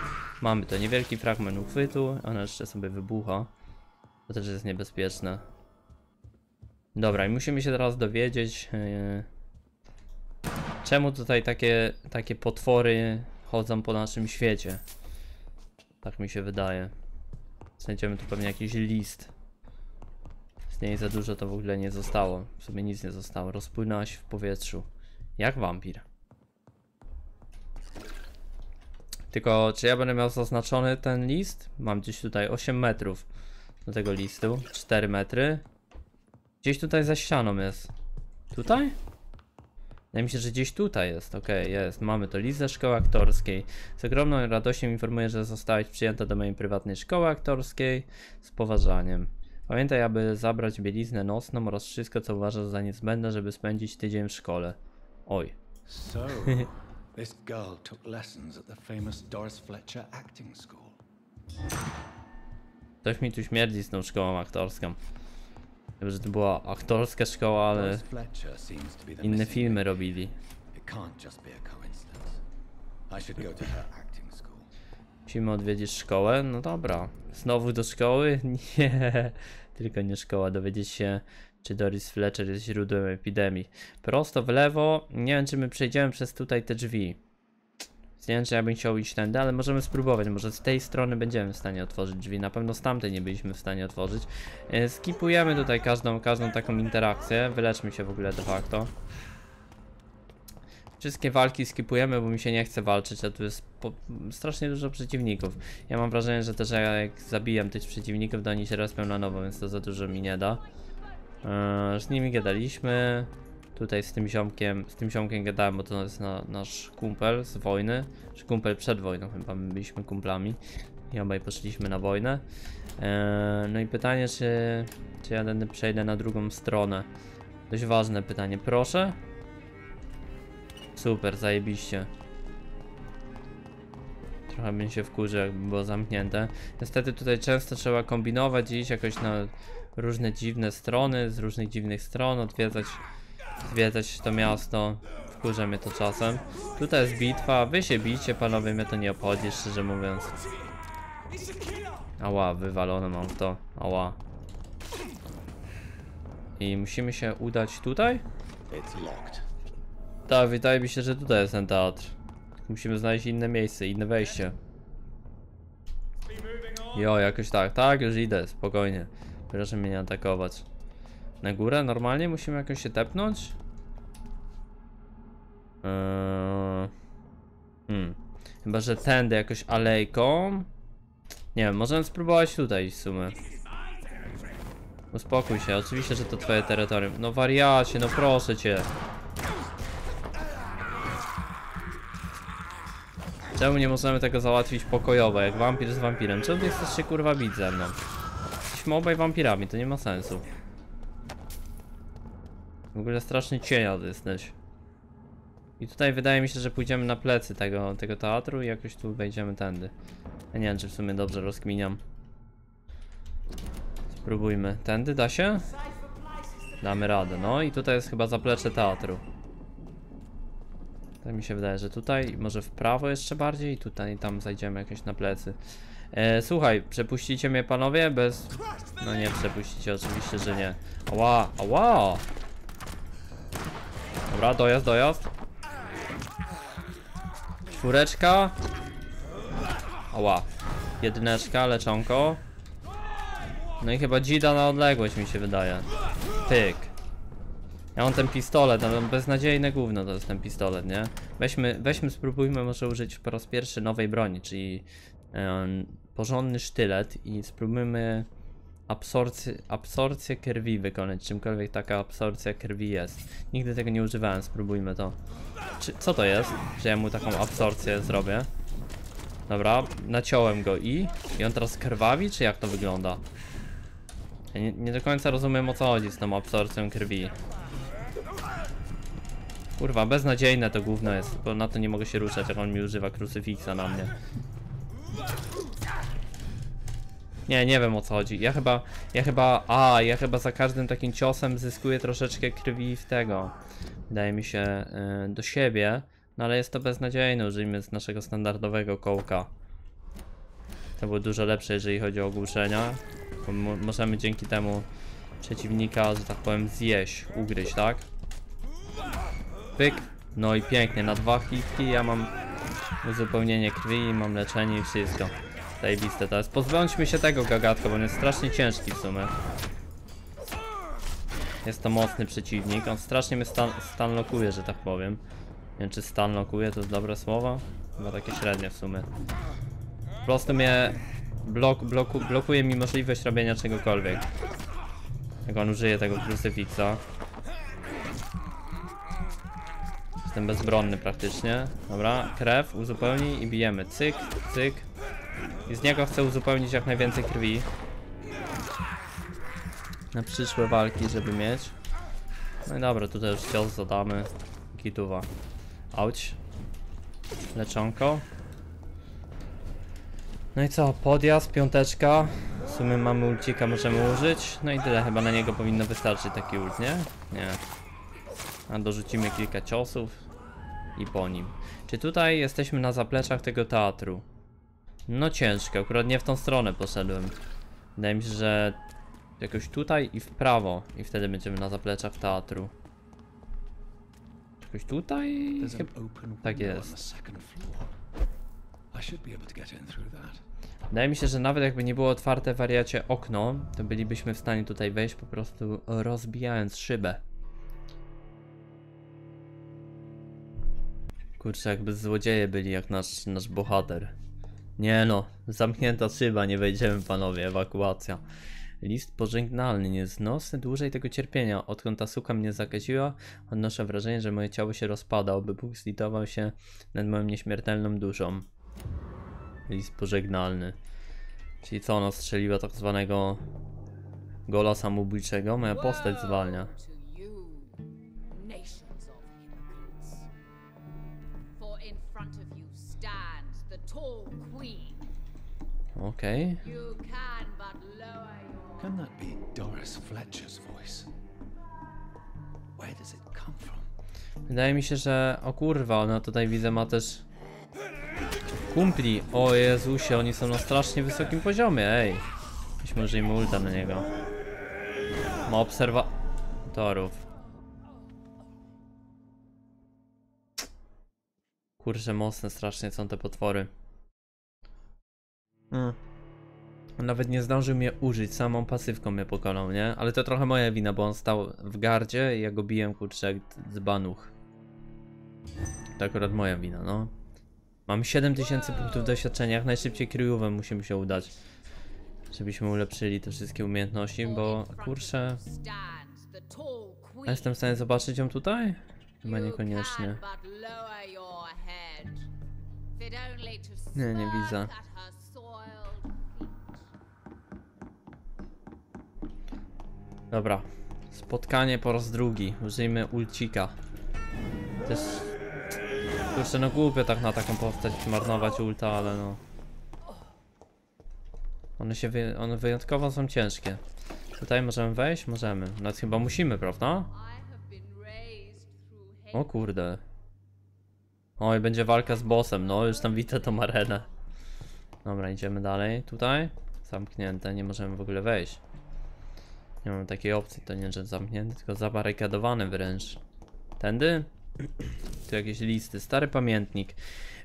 Mamy to niewielki fragment uchwytu. Ona jeszcze sobie wybucha. To też jest niebezpieczne. Dobra, i musimy się teraz dowiedzieć, yy, czemu tutaj takie, takie potwory chodzą po naszym świecie. Tak mi się wydaje. Znajdziemy tu pewnie jakiś list. Z niej za dużo to w ogóle nie zostało. W sumie nic nie zostało. Rozpłynęła się w powietrzu. Jak wampir. Tylko, czy ja będę miał zaznaczony ten list? Mam gdzieś tutaj 8 metrów do tego listu. 4 metry. Gdzieś tutaj za ścianą jest. Tutaj? Wydaje mi się, że gdzieś tutaj jest. Okej, jest. Mamy to list ze szkoły aktorskiej. Z ogromną radością informuję, że zostałeś przyjęta do mojej prywatnej szkoły aktorskiej. Z poważaniem. Pamiętaj, aby zabrać bieliznę nocną oraz wszystko, co uważasz za niezbędne, żeby spędzić tydzień w szkole. Oj. So, *laughs* this girl took lessons at the famous Doris Fletcher acting school. Coś mi tu śmierdzi z tą szkołą aktorską. Chyba, że to była aktorska szkoła, ale inne filmy robili. Musimy odwiedzić szkołę? No dobra. Znowu do szkoły? *laughs* Nie. Tylko nie szkoła. Dowiedzieć się, czy Doris Fletcher jest źródłem epidemii. Prosto w lewo. Nie wiem, czy my przejdziemy przez tutaj te drzwi. Nie wiem, czy ja bym chciał iść tędy, ale możemy spróbować. Może z tej strony będziemy w stanie otworzyć drzwi. Na pewno z tamtej nie byliśmy w stanie otworzyć. E, Skipujemy tutaj każdą, każdą taką interakcję. Wyleczmy się w ogóle de facto. Wszystkie walki skipujemy, bo mi się nie chce walczyć, a tu jest strasznie dużo przeciwników. Ja mam wrażenie, że też jak zabijam tych przeciwników, to oni się respią na nowo, więc to za dużo mi nie da. Eee, z nimi gadaliśmy. Tutaj z tym ziomkiem, z tym ziomkiem gadałem, bo to jest na, nasz kumpel z wojny. Czy kumpel przed wojną, chyba my byliśmy kumplami. I obaj poszliśmy na wojnę. Eee, no i pytanie, czy, czy ja będę przejdę na drugą stronę. Dość ważne pytanie, proszę. Super, zajebiście. Trochę bym się wkurzył, jakby było zamknięte. Niestety tutaj często trzeba kombinować i iść jakoś na różne dziwne strony, z różnych dziwnych stron, odwiedzać, zwiedzać to miasto. Wkurza mnie to czasem. Tutaj jest bitwa, wy się bijcie, panowie, mnie to nie obchodzi, szczerze mówiąc. Ała, wywalone mam w to. Ała. I musimy się udać tutaj? Tak, wydaje mi się, że tutaj jest ten teatr. Musimy znaleźć inne miejsce, inne wejście. Jo, jakoś tak. Tak, już idę, spokojnie. Proszę mnie nie atakować. Na górę normalnie musimy jakoś się tepnąć? Eee... Hmm. Chyba, że tędy jakoś alejką. Nie wiem, możemy spróbować tutaj w sumie. Uspokój się, oczywiście, że to twoje terytorium. No wariacie, no proszę cię. Czemu nie możemy tego załatwić pokojowo, jak wampir z wampirem? Czemu chcesz się kurwa bić ze mną? Jesteśmy obaj wampirami, to nie ma sensu. W ogóle straszny cieniot jesteś. I tutaj wydaje mi się, że pójdziemy na plecy tego, tego teatru i jakoś tu wejdziemy tędy. Ja nie wiem, czy w sumie dobrze rozkminiam. Spróbujmy. Tędy da się? Damy radę. No i tutaj jest chyba zaplecze teatru. Tak mi się wydaje, że tutaj, może w prawo jeszcze bardziej i tutaj, tam zajdziemy jakieś na plecy. E, słuchaj, przepuścicie mnie panowie bez... No nie przepuścicie, oczywiście, że nie. Ała, ała! Dobra, dojazd, dojazd. Czwóreczka. Ała. Jedyneczka, leczonko. No i chyba dzida na odległość mi się wydaje. Tyk. Ja mam ten pistolet, ale beznadziejne gówno to jest ten pistolet, nie? Weźmy, weźmy spróbujmy może użyć po raz pierwszy nowej broni, czyli porządny sztylet i spróbujmy absorpcję, absorpcję krwi wykonać, czymkolwiek taka absorpcja krwi jest. Nigdy tego nie używałem, spróbujmy to. Czy, co to jest, że ja mu taką absorpcję zrobię? Dobra, naciąłem go i? I on teraz krwawi, czy jak to wygląda? Ja nie, nie do końca rozumiem o co chodzi z tą absorpcją krwi. Kurwa, beznadziejne to gówno jest, bo na to nie mogę się ruszać, jak on mi używa krucyfiksa na mnie. Nie, nie wiem o co chodzi. Ja chyba, ja chyba, a, ja chyba za każdym takim ciosem zyskuję troszeczkę krwi w tego. Wydaje mi się, y, do siebie. No ale jest to beznadziejne, użyjmy z naszego standardowego kołka. To było dużo lepsze, jeżeli chodzi o ogłuszenia. Bo mo- możemy dzięki temu przeciwnika, że tak powiem, zjeść, ugryźć, tak? Pyk. No i pięknie, na dwa hitki ja mam uzupełnienie krwi, mam leczenie i wszystko. Zajebiste to jest. Pozbądźmy się tego gagatka, bo on jest strasznie ciężki w sumie. Jest to mocny przeciwnik, on strasznie mnie stan stanlokuje, że tak powiem. Nie wiem czy stanlokuje to jest dobre słowo? Chyba takie średnie w sumie. Po prostu mnie blok, bloku, blokuje mi możliwość robienia czegokolwiek. Jak on użyje tego krucyfiksa. Jestem bezbronny praktycznie. Dobra, krew uzupełnij i bijemy. Cyk, cyk. I z niego chcę uzupełnić jak najwięcej krwi. Na przyszłe walki, żeby mieć. No i dobra, tutaj już cios zadamy. Gituwa. Auć. Leczonko. No i co, podjazd, piąteczka. W sumie mamy ulcika, możemy użyć. No i tyle, chyba na niego powinno wystarczyć taki ult, nie? Nie. A dorzucimy kilka ciosów i po nim. Czy tutaj jesteśmy na zapleczach tego teatru? No ciężko, akurat nie w tą stronę poszedłem. Wydaje mi się, że jakoś tutaj i w prawo i wtedy będziemy na zapleczach teatru. Jakoś tutaj? Tak jest. Wydaje mi się, że nawet jakby nie było otwarte wariacie okno, to bylibyśmy w stanie tutaj wejść po prostu rozbijając szybę. Kurczę, jakby złodzieje byli jak nasz, nasz bohater. Nie no, zamknięta szyba, nie wejdziemy panowie, ewakuacja. List pożegnalny, nie znosy dłużej tego cierpienia. Odkąd ta suka mnie zakaziła, odnoszę wrażenie, że moje ciało się rozpada, by Bóg zlitował się nad moją nieśmiertelną duszą. List pożegnalny. Czyli co, ona strzeliła tak zwanego gola samobójczego? Moja postać zwalnia. Okej. You can but lower your Can that be Doris Fletcher's voice? Where does it come from? Wydaje mi się, że... O kurwa, ona tutaj widzę ma też... Kumpli. O Jezusie, oni są na strasznie wysokim poziomie, ej. Myśmy użyjmy ulta na niego. Ma obserwatorów. Kurczę, mocne strasznie są te potwory. Mm. Nawet nie zdążył mnie użyć, samą pasywką mnie pokonał, nie? Ale to trochę moja wina, bo on stał w gardzie i ja go biłem, kurczę, jak dzbanuch. To akurat moja wina, no. Mam 7000 punktów doświadczenia, jak najszybciej kryjówem musimy się udać. Żebyśmy ulepszyli te wszystkie umiejętności, bo kurczę... jestem w stanie zobaczyć ją tutaj? Chyba niekoniecznie. Nie, nie widzę. Dobra. Spotkanie po raz drugi. Użyjmy ulcika. Też... Kurczę, no głupio tak na taką postać marnować ulta, ale no... One się wy... one wyjątkowo są ciężkie. Tutaj możemy wejść? Możemy. Nawet chyba musimy, prawda? O kurde. Oj, będzie walka z bossem, no już tam widzę tą arenę. Dobra, idziemy dalej. Tutaj? Zamknięte, nie możemy w ogóle wejść. Nie mamy takiej opcji, to nie, że zamknięte, tylko zabarykadowany wręcz. Tędy? *clears throat* Tu jakieś listy, stary pamiętnik.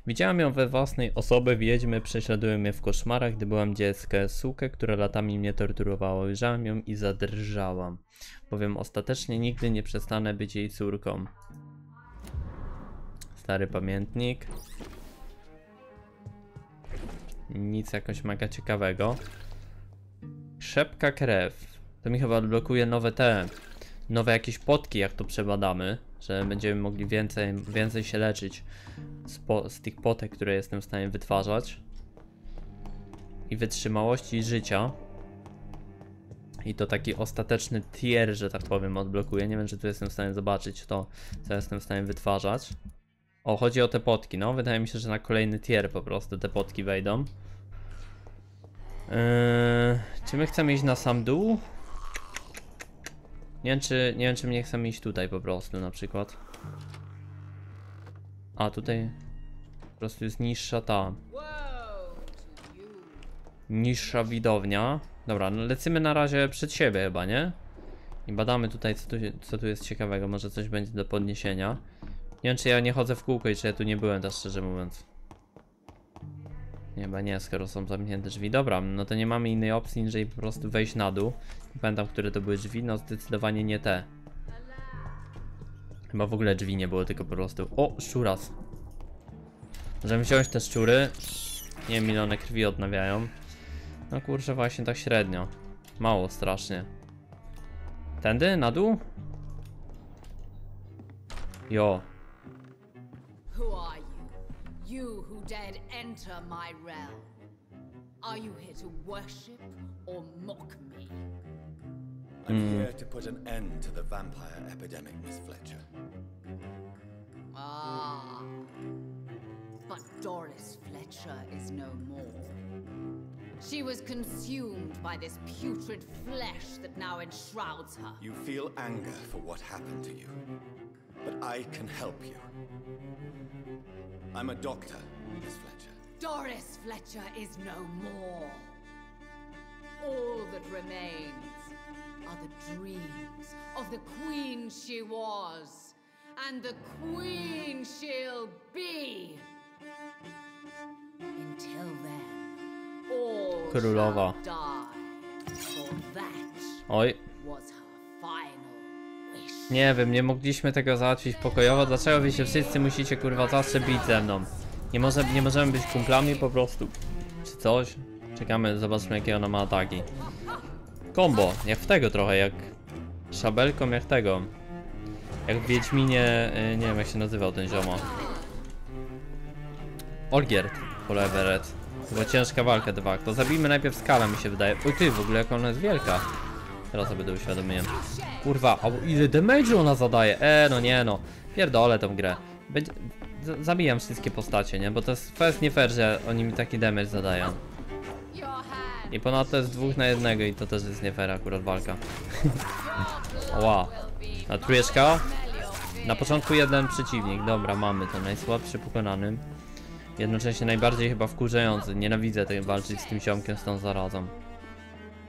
Widziałam ją we własnej osobie, wiedźmy prześladują mnie w koszmarach, gdy byłam dzieckiem. Sukę, która latami mnie torturowała. Ujrzałam ją i zadrżałam. Bowiem ostatecznie nigdy nie przestanę być jej córką. Stary pamiętnik. Nic jakoś mega ciekawego. Szepka krew. To mi chyba odblokuje nowe te. Nowe jakieś potki, jak to przebadamy. Że będziemy mogli więcej, więcej się leczyć z, po, z tych potek, które jestem w stanie wytwarzać. I wytrzymałości życia. I to taki ostateczny tier, że tak powiem, odblokuje. Nie wiem, czy tu jestem w stanie zobaczyć to, co jestem w stanie wytwarzać. O, chodzi o te potki, no. Wydaje mi się, że na kolejny tier po prostu te potki wejdą. Eee, czy my chcemy iść na sam dół? Nie wiem, czy, nie wiem, czy mnie chcemy iść tutaj po prostu na przykład. A, tutaj po prostu jest niższa ta, niższa widownia. Dobra, no lecimy na razie przed siebie chyba, nie? I badamy tutaj, co tu, co tu jest ciekawego. Może coś będzie do podniesienia. Nie wiem, czy ja nie chodzę w kółko i czy ja tu nie byłem, tak szczerze mówiąc. Chyba nie, skoro są zamknięte drzwi. Dobra, no to nie mamy innej opcji, niż po prostu wejść na dół. Nie pamiętam, które to były drzwi, no zdecydowanie nie te. Chyba w ogóle drzwi nie było, tylko po prostu... O, szczuras. Możemy wziąć te szczury. Nie wiem, ile one krwi odnawiają. No kurczę, właśnie tak średnio. Mało strasznie. Tędy? Na dół? Jo. Who are who dared enter my realm. Are you here to worship or mock me? I'm here to put an end to the vampire epidemic, Miss Fletcher. Ah. But Doris Fletcher is no more. She was consumed by this putrid flesh that now enshrouds her. You feel anger for what happened to you, but I can help you. I'm a doctor, Miss Fletcher. Doris Fletcher is no more. All that remains are the dreams of the queen she was, and the queen she'll be. Until then, all Królowa. shall die. For that Oj. was her final wish. Nie wiem, nie mogliśmy tego załatwić pokojowo. Dlaczego wy się wszyscy musicie kurwa zawsze bić ze mną? Nie, może, nie możemy być kumplami po prostu. Czy coś? Czekamy, zobaczmy jakie ona ma ataki. Combo, jak w tego trochę, jak szabelką, jak tego. Jak w Wiedźminie, y, nie wiem jak się nazywał ten ziomo. Olgierd, Forever Red. Była ciężka walka de facto. Zabijmy najpierw skalę mi się wydaje. Oj ty, w ogóle jak ona jest wielka. Teraz sobie to uświadomiłem. Kurwa, a ile damage'u ona zadaje? E, no nie no. Pierdolę tą grę. Będzie... Zabijam wszystkie postacie, nie? Bo to jest, to jest nie fair, że oni mi taki damage zadają. I ponadto jest dwóch na jednego i to też jest nie fair akurat walka. *laughs* Ła. A trójeczka? Na początku jeden przeciwnik. Dobra, mamy to. Najsłabszy pokonany. Jednocześnie najbardziej chyba wkurzający. Nienawidzę tej walczyć z tym ziomkiem z tą zarazą.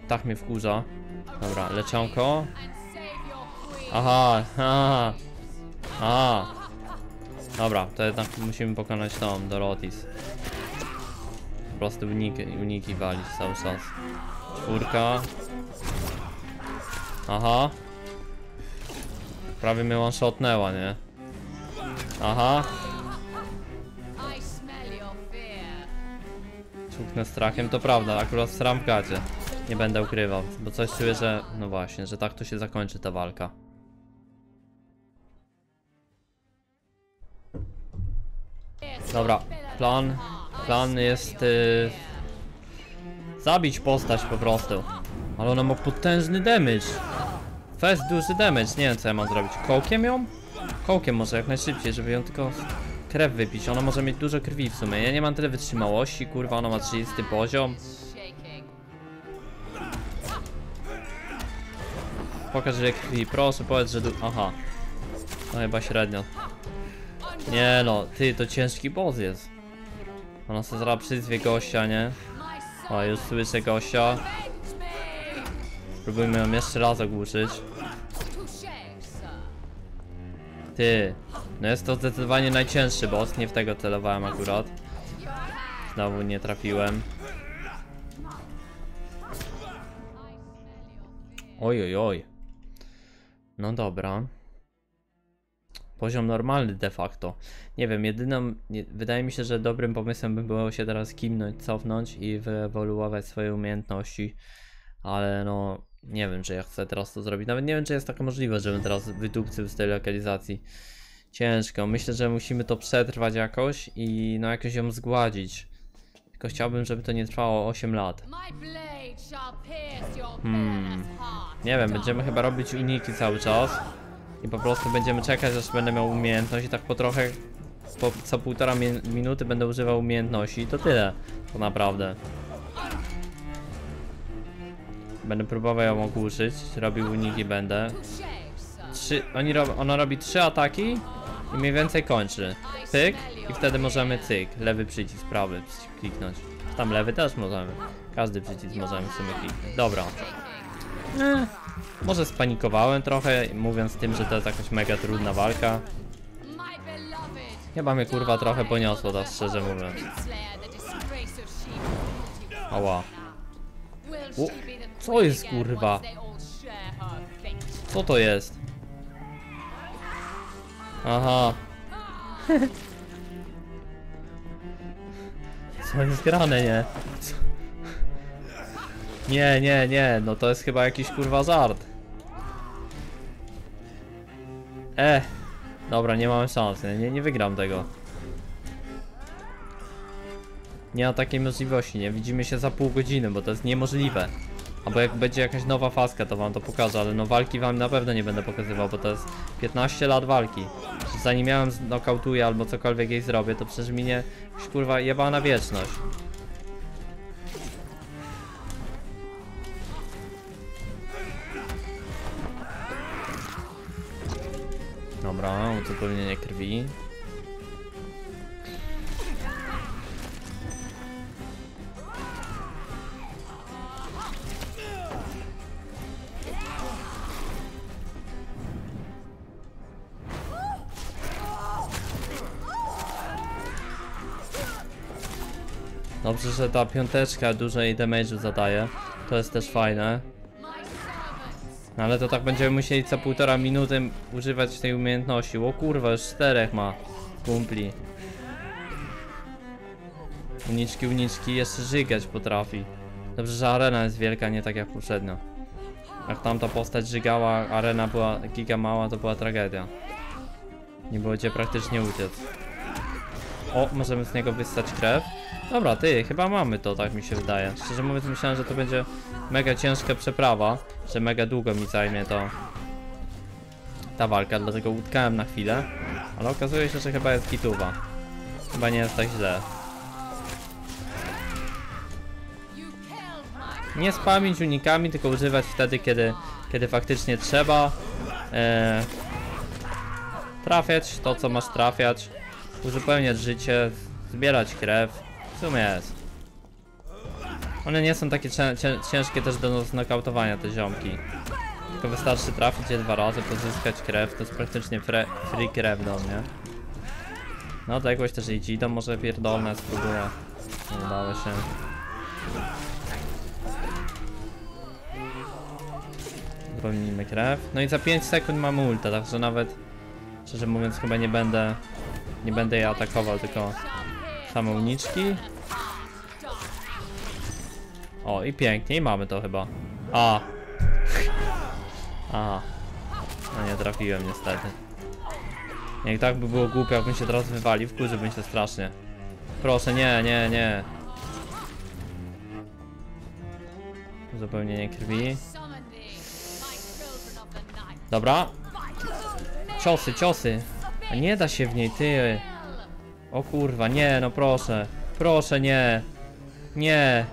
Tak mnie wkurza. Dobra, leczonko. Aha, aha. Aha. Dobra, to jednak musimy pokonać tą, Dorotis. Po prostu uniki, uniki walić cały czas. Czwórka. Aha. Prawie mnie one-shotnęła, nie? Aha. Czuknę strachem, to prawda, akurat sram w. Nie będę ukrywał, bo coś czuję, że... No właśnie, że tak to się zakończy ta walka. Dobra, plan... Plan jest... Y... Zabić postać po prostu. Ale ona ma potężny damage. To jest duży damage, nie wiem co ja mam zrobić. Kołkiem ją? Kołkiem może jak najszybciej, żeby ją tylko krew wypić. Ona może mieć dużo krwi w sumie. Ja nie mam tyle wytrzymałości, kurwa, ona ma 30 poziom. Pokaż ile krwi, proszę powiedz, że. Aha. No chyba średnio. Nie no, ty, to ciężki boss jest. Ona sobie zaraz przyzwie gościa, nie? O, już słyszę gościa. Spróbujmy ją jeszcze raz ogłuszyć. Ty, no jest to zdecydowanie najcięższy boss, nie w tego celowałem akurat. Znowu nie trafiłem. Oj, oj, oj. No dobra. Poziom normalny de facto. Nie wiem, jedyną. Nie, wydaje mi się, że dobrym pomysłem by było się teraz kimnąć, cofnąć i wyewoluować swoje umiejętności. Ale no, nie wiem, czy ja chcę teraz to zrobić. Nawet nie wiem, czy jest taka możliwość, żebym teraz wydupcył z tej lokalizacji. Ciężko. Myślę, że musimy to przetrwać jakoś i no jakoś ją zgładzić. Tylko chciałbym, żeby to nie trwało 8 lat. Hmm. Nie wiem, będziemy chyba robić uniki cały czas. I po prostu będziemy czekać, aż będę miał umiejętność i tak po trochę, po co półtora mi minuty będę używał umiejętności i to tyle, to naprawdę. Będę próbował ją ogłuszyć, robił uniki będę. Trzy, oni rob, ona robi trzy ataki i mniej więcej kończy. Pyk i wtedy możemy cyk, lewy przycisk, prawy przycisk kliknąć. Tam lewy też możemy. Każdy przycisk możemy w sumie kliknąć. Dobra. Eh, może spanikowałem trochę, mówiąc tym, że to jest jakaś mega trudna walka. Chyba mnie kurwa trochę poniosło, tak szczerze mówiąc. Ała. O, co jest, kurwa? Co to jest? Aha. *laughs* Co jest grane, nie? Co? Nie, nie, nie, no to jest chyba jakiś kurwa żart. E, dobra, nie mamy szans, nie, nie, wygram tego. Nie ma takiej możliwości, nie? Widzimy się za pół godziny, bo to jest niemożliwe. Albo jak będzie jakaś nowa faska, to wam to pokażę, ale no walki wam na pewno nie będę pokazywał, bo to jest 15 lat walki. Zanim ja ją znokautuję albo cokolwiek jej zrobię, to przecież minie kurwa jebana wieczność. Dobra, uzupełnienie krwi. Dobrze, że ta piąteczka dużo jej damage'u zadaje. To jest też fajne. No ale to tak będziemy musieli co półtora minuty używać tej umiejętności. O kurwa, już czterech ma kumpli. Uniczki, uniczki, jeszcze żygać potrafi. Dobrze, że arena jest wielka, nie tak jak poprzednio. Jak tamta postać żygała, arena była giga mała, to była tragedia. Nie było gdzie praktycznie uciec. O, możemy z niego wyssać krew. Dobra, ty, chyba mamy to, tak mi się wydaje. Szczerze mówiąc, myślałem, że to będzie mega ciężka przeprawa, że mega długo mi zajmie to ta walka, dlatego utkałem na chwilę, ale okazuje się, że chyba jest gituwa. Chyba nie jest tak źle. Nie spamić unikami, tylko używać wtedy, kiedy, kiedy faktycznie trzeba. E, trafiać to, co masz trafiać. Uzupełniać życie, zbierać krew. W sumie jest. One nie są takie cię, cię, ciężkie też do znokautowania, te ziomki. Tylko wystarczy trafić je dwa razy, pozyskać krew, to jest praktycznie fre, free krew do mnie. No to jakoś też idzie, to może pierdolne spróbuję. Nie udało się. Uzupełnimy krew. No i za 5 sekund mamy ulta, także nawet szczerze mówiąc chyba nie będę nie będę je atakował, tylko same uniczki. O i pięknie, i mamy to chyba. A. *laughs* Aha. No nie trafiłem niestety. Jak tak by było głupio, jakbym się teraz wywalił, wkurzyłbym się strasznie. Proszę, nie, nie, nie. Uzupełnienie krwi. Dobra. Ciosy, ciosy. A nie da się w niej, ty. O kurwa, nie, no proszę. Proszę, nie. Nie.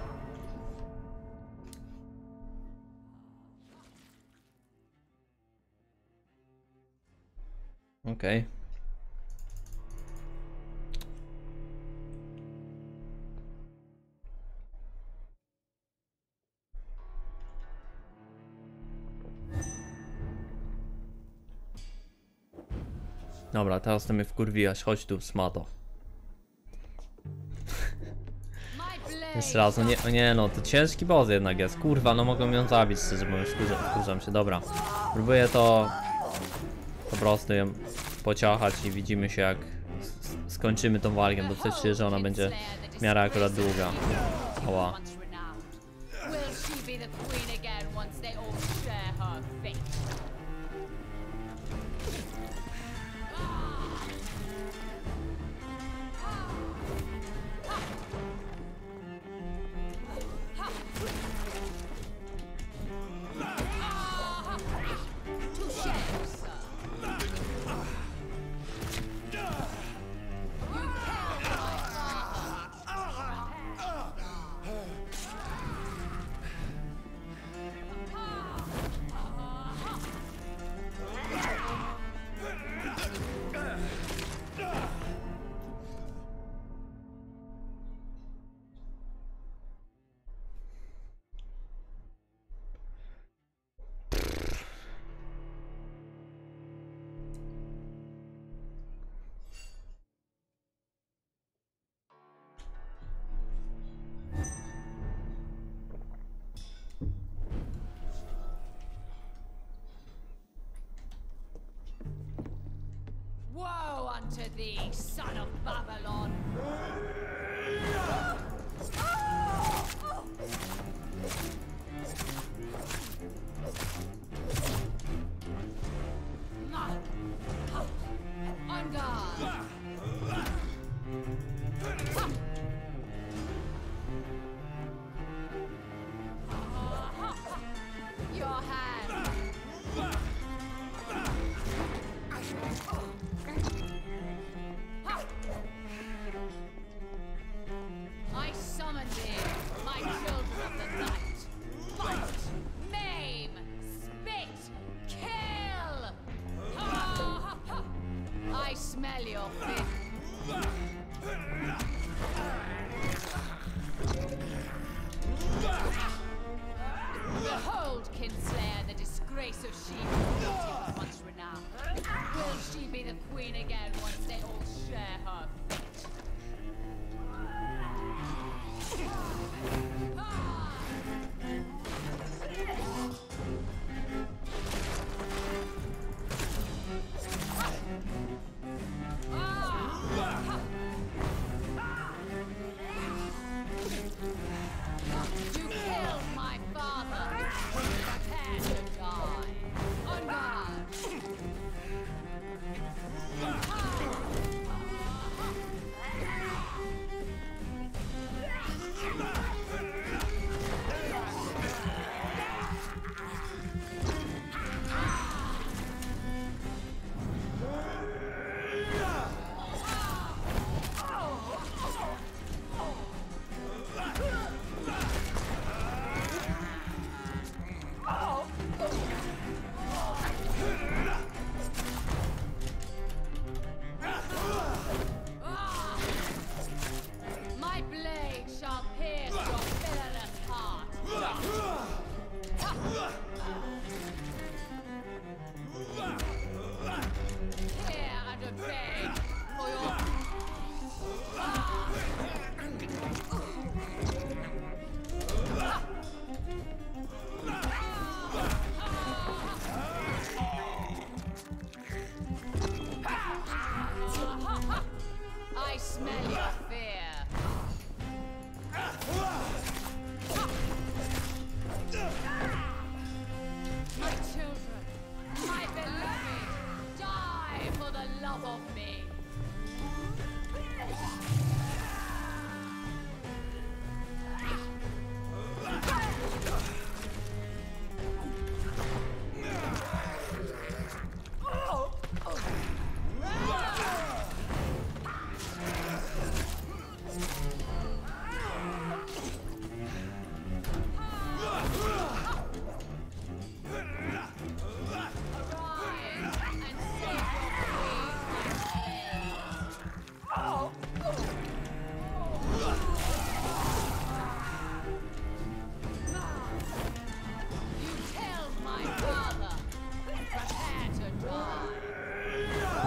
Okej. Dobra, teraz to mnie wkurwiłaś, chodź tu, smato. Jeszcze raz, no nie, no nie no, to ciężki boss jednak jest, kurwa, no mogą ją zabić, szczerze mówiąc, wkurzam, wkurzam się, dobra. Próbuję to po prostu ją pociachać i widzimy się jak skończymy tą walkę, bo czuję, że ona będzie w miarę akurat długa. Ała. Unto thee, son of Babylon!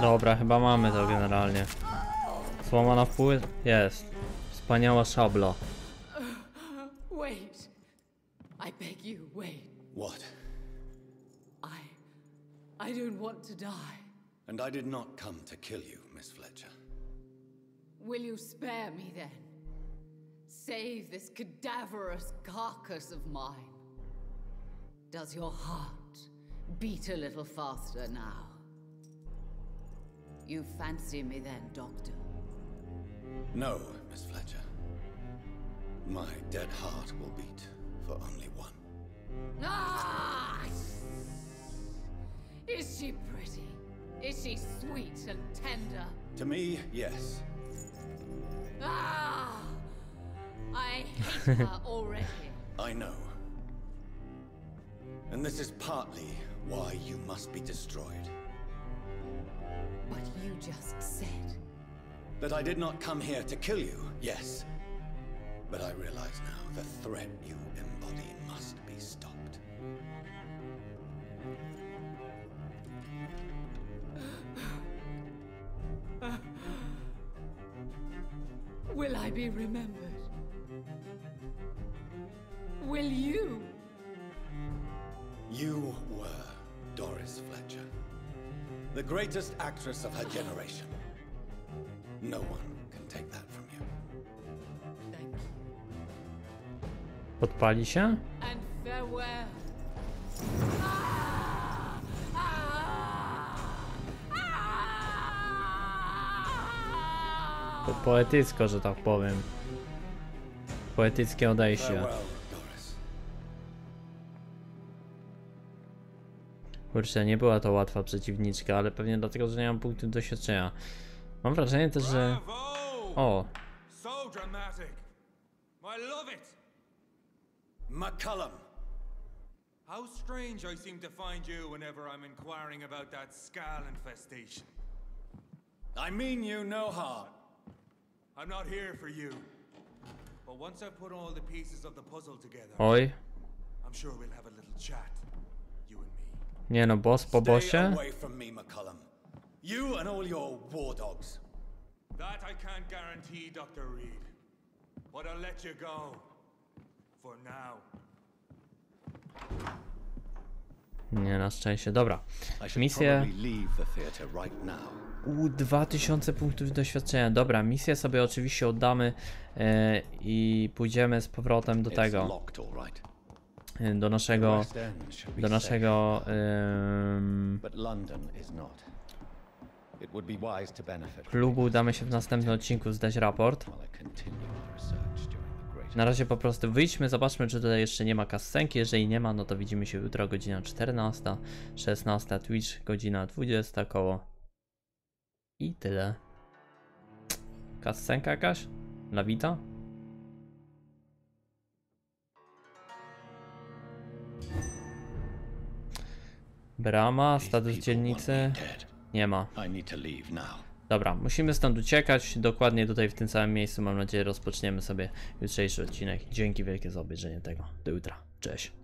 Dobra, chyba mamy to generalnie. Złamana w pół? Jest. Wspaniała szabla. Wait. I beg you, wait. What? I. I don't want to die. And I did not come to kill you, Miss Fletcher. Will you spare me then? Save this cadaverous carcass of mine. Does your heart beat a little faster now? You fancy me then, Doctor? No, Miss Fletcher. My dead heart will beat for only one. Ah! Is she pretty? Is she sweet and tender? To me, yes. Ah! I *laughs* hate her already. I know. And this is partly why you must be destroyed. But you just said. That I did not come here to kill you, yes. But I realize now the threat you embody must be stopped. Will I be remembered? Will you? You were Doris Fletcher. The greatest actress of her generation. No one can take that from you. Thank you. Podpali się? And farewell. Ah! Ah! To poetycko, że tak powiem. Poetyckie odejście. Farewell, Kurczę, nie była to łatwa przeciwniczka, ale pewnie dlatego, że nie mam punktu doświadczenia. Mam wrażenie też, że... O, So dramatic. I love it. McCullum! How strange I seem to find you whenever I'm inquiring about that skull infestation. I mean you no harm. I'm not here for you. But once I've put all the pieces of the puzzle together, oj. I'm sure we'll have a little chat. Nie no, boss po McCullum. You and all your war dogs. That I can't guarantee, Dr. Reed. But I'll let you go. For now. Nie, na szczęście. Dobra. Misję... U 2000 punktów doświadczenia. Dobra, misję sobie oczywiście oddamy e, i pójdziemy z powrotem do tego, locked, all right. e, do naszego, do naszego, from klubu. Udamy się w następnym odcinku zdać raport. Na razie po prostu wyjdźmy, zobaczmy czy tutaj jeszcze nie ma kascenki. Jeżeli nie ma, no to widzimy się jutro godzina 14, 16, Twitch godzina 20 koło. I tyle. Kascenka jakaś? Dla Brama, status dzielnicy. Nie ma. Dobra, musimy stąd uciekać. Dokładnie tutaj w tym samym miejscu, mam nadzieję, rozpoczniemy sobie jutrzejszy odcinek. Dzięki wielkie za obejrzenie tego. Do jutra. Cześć.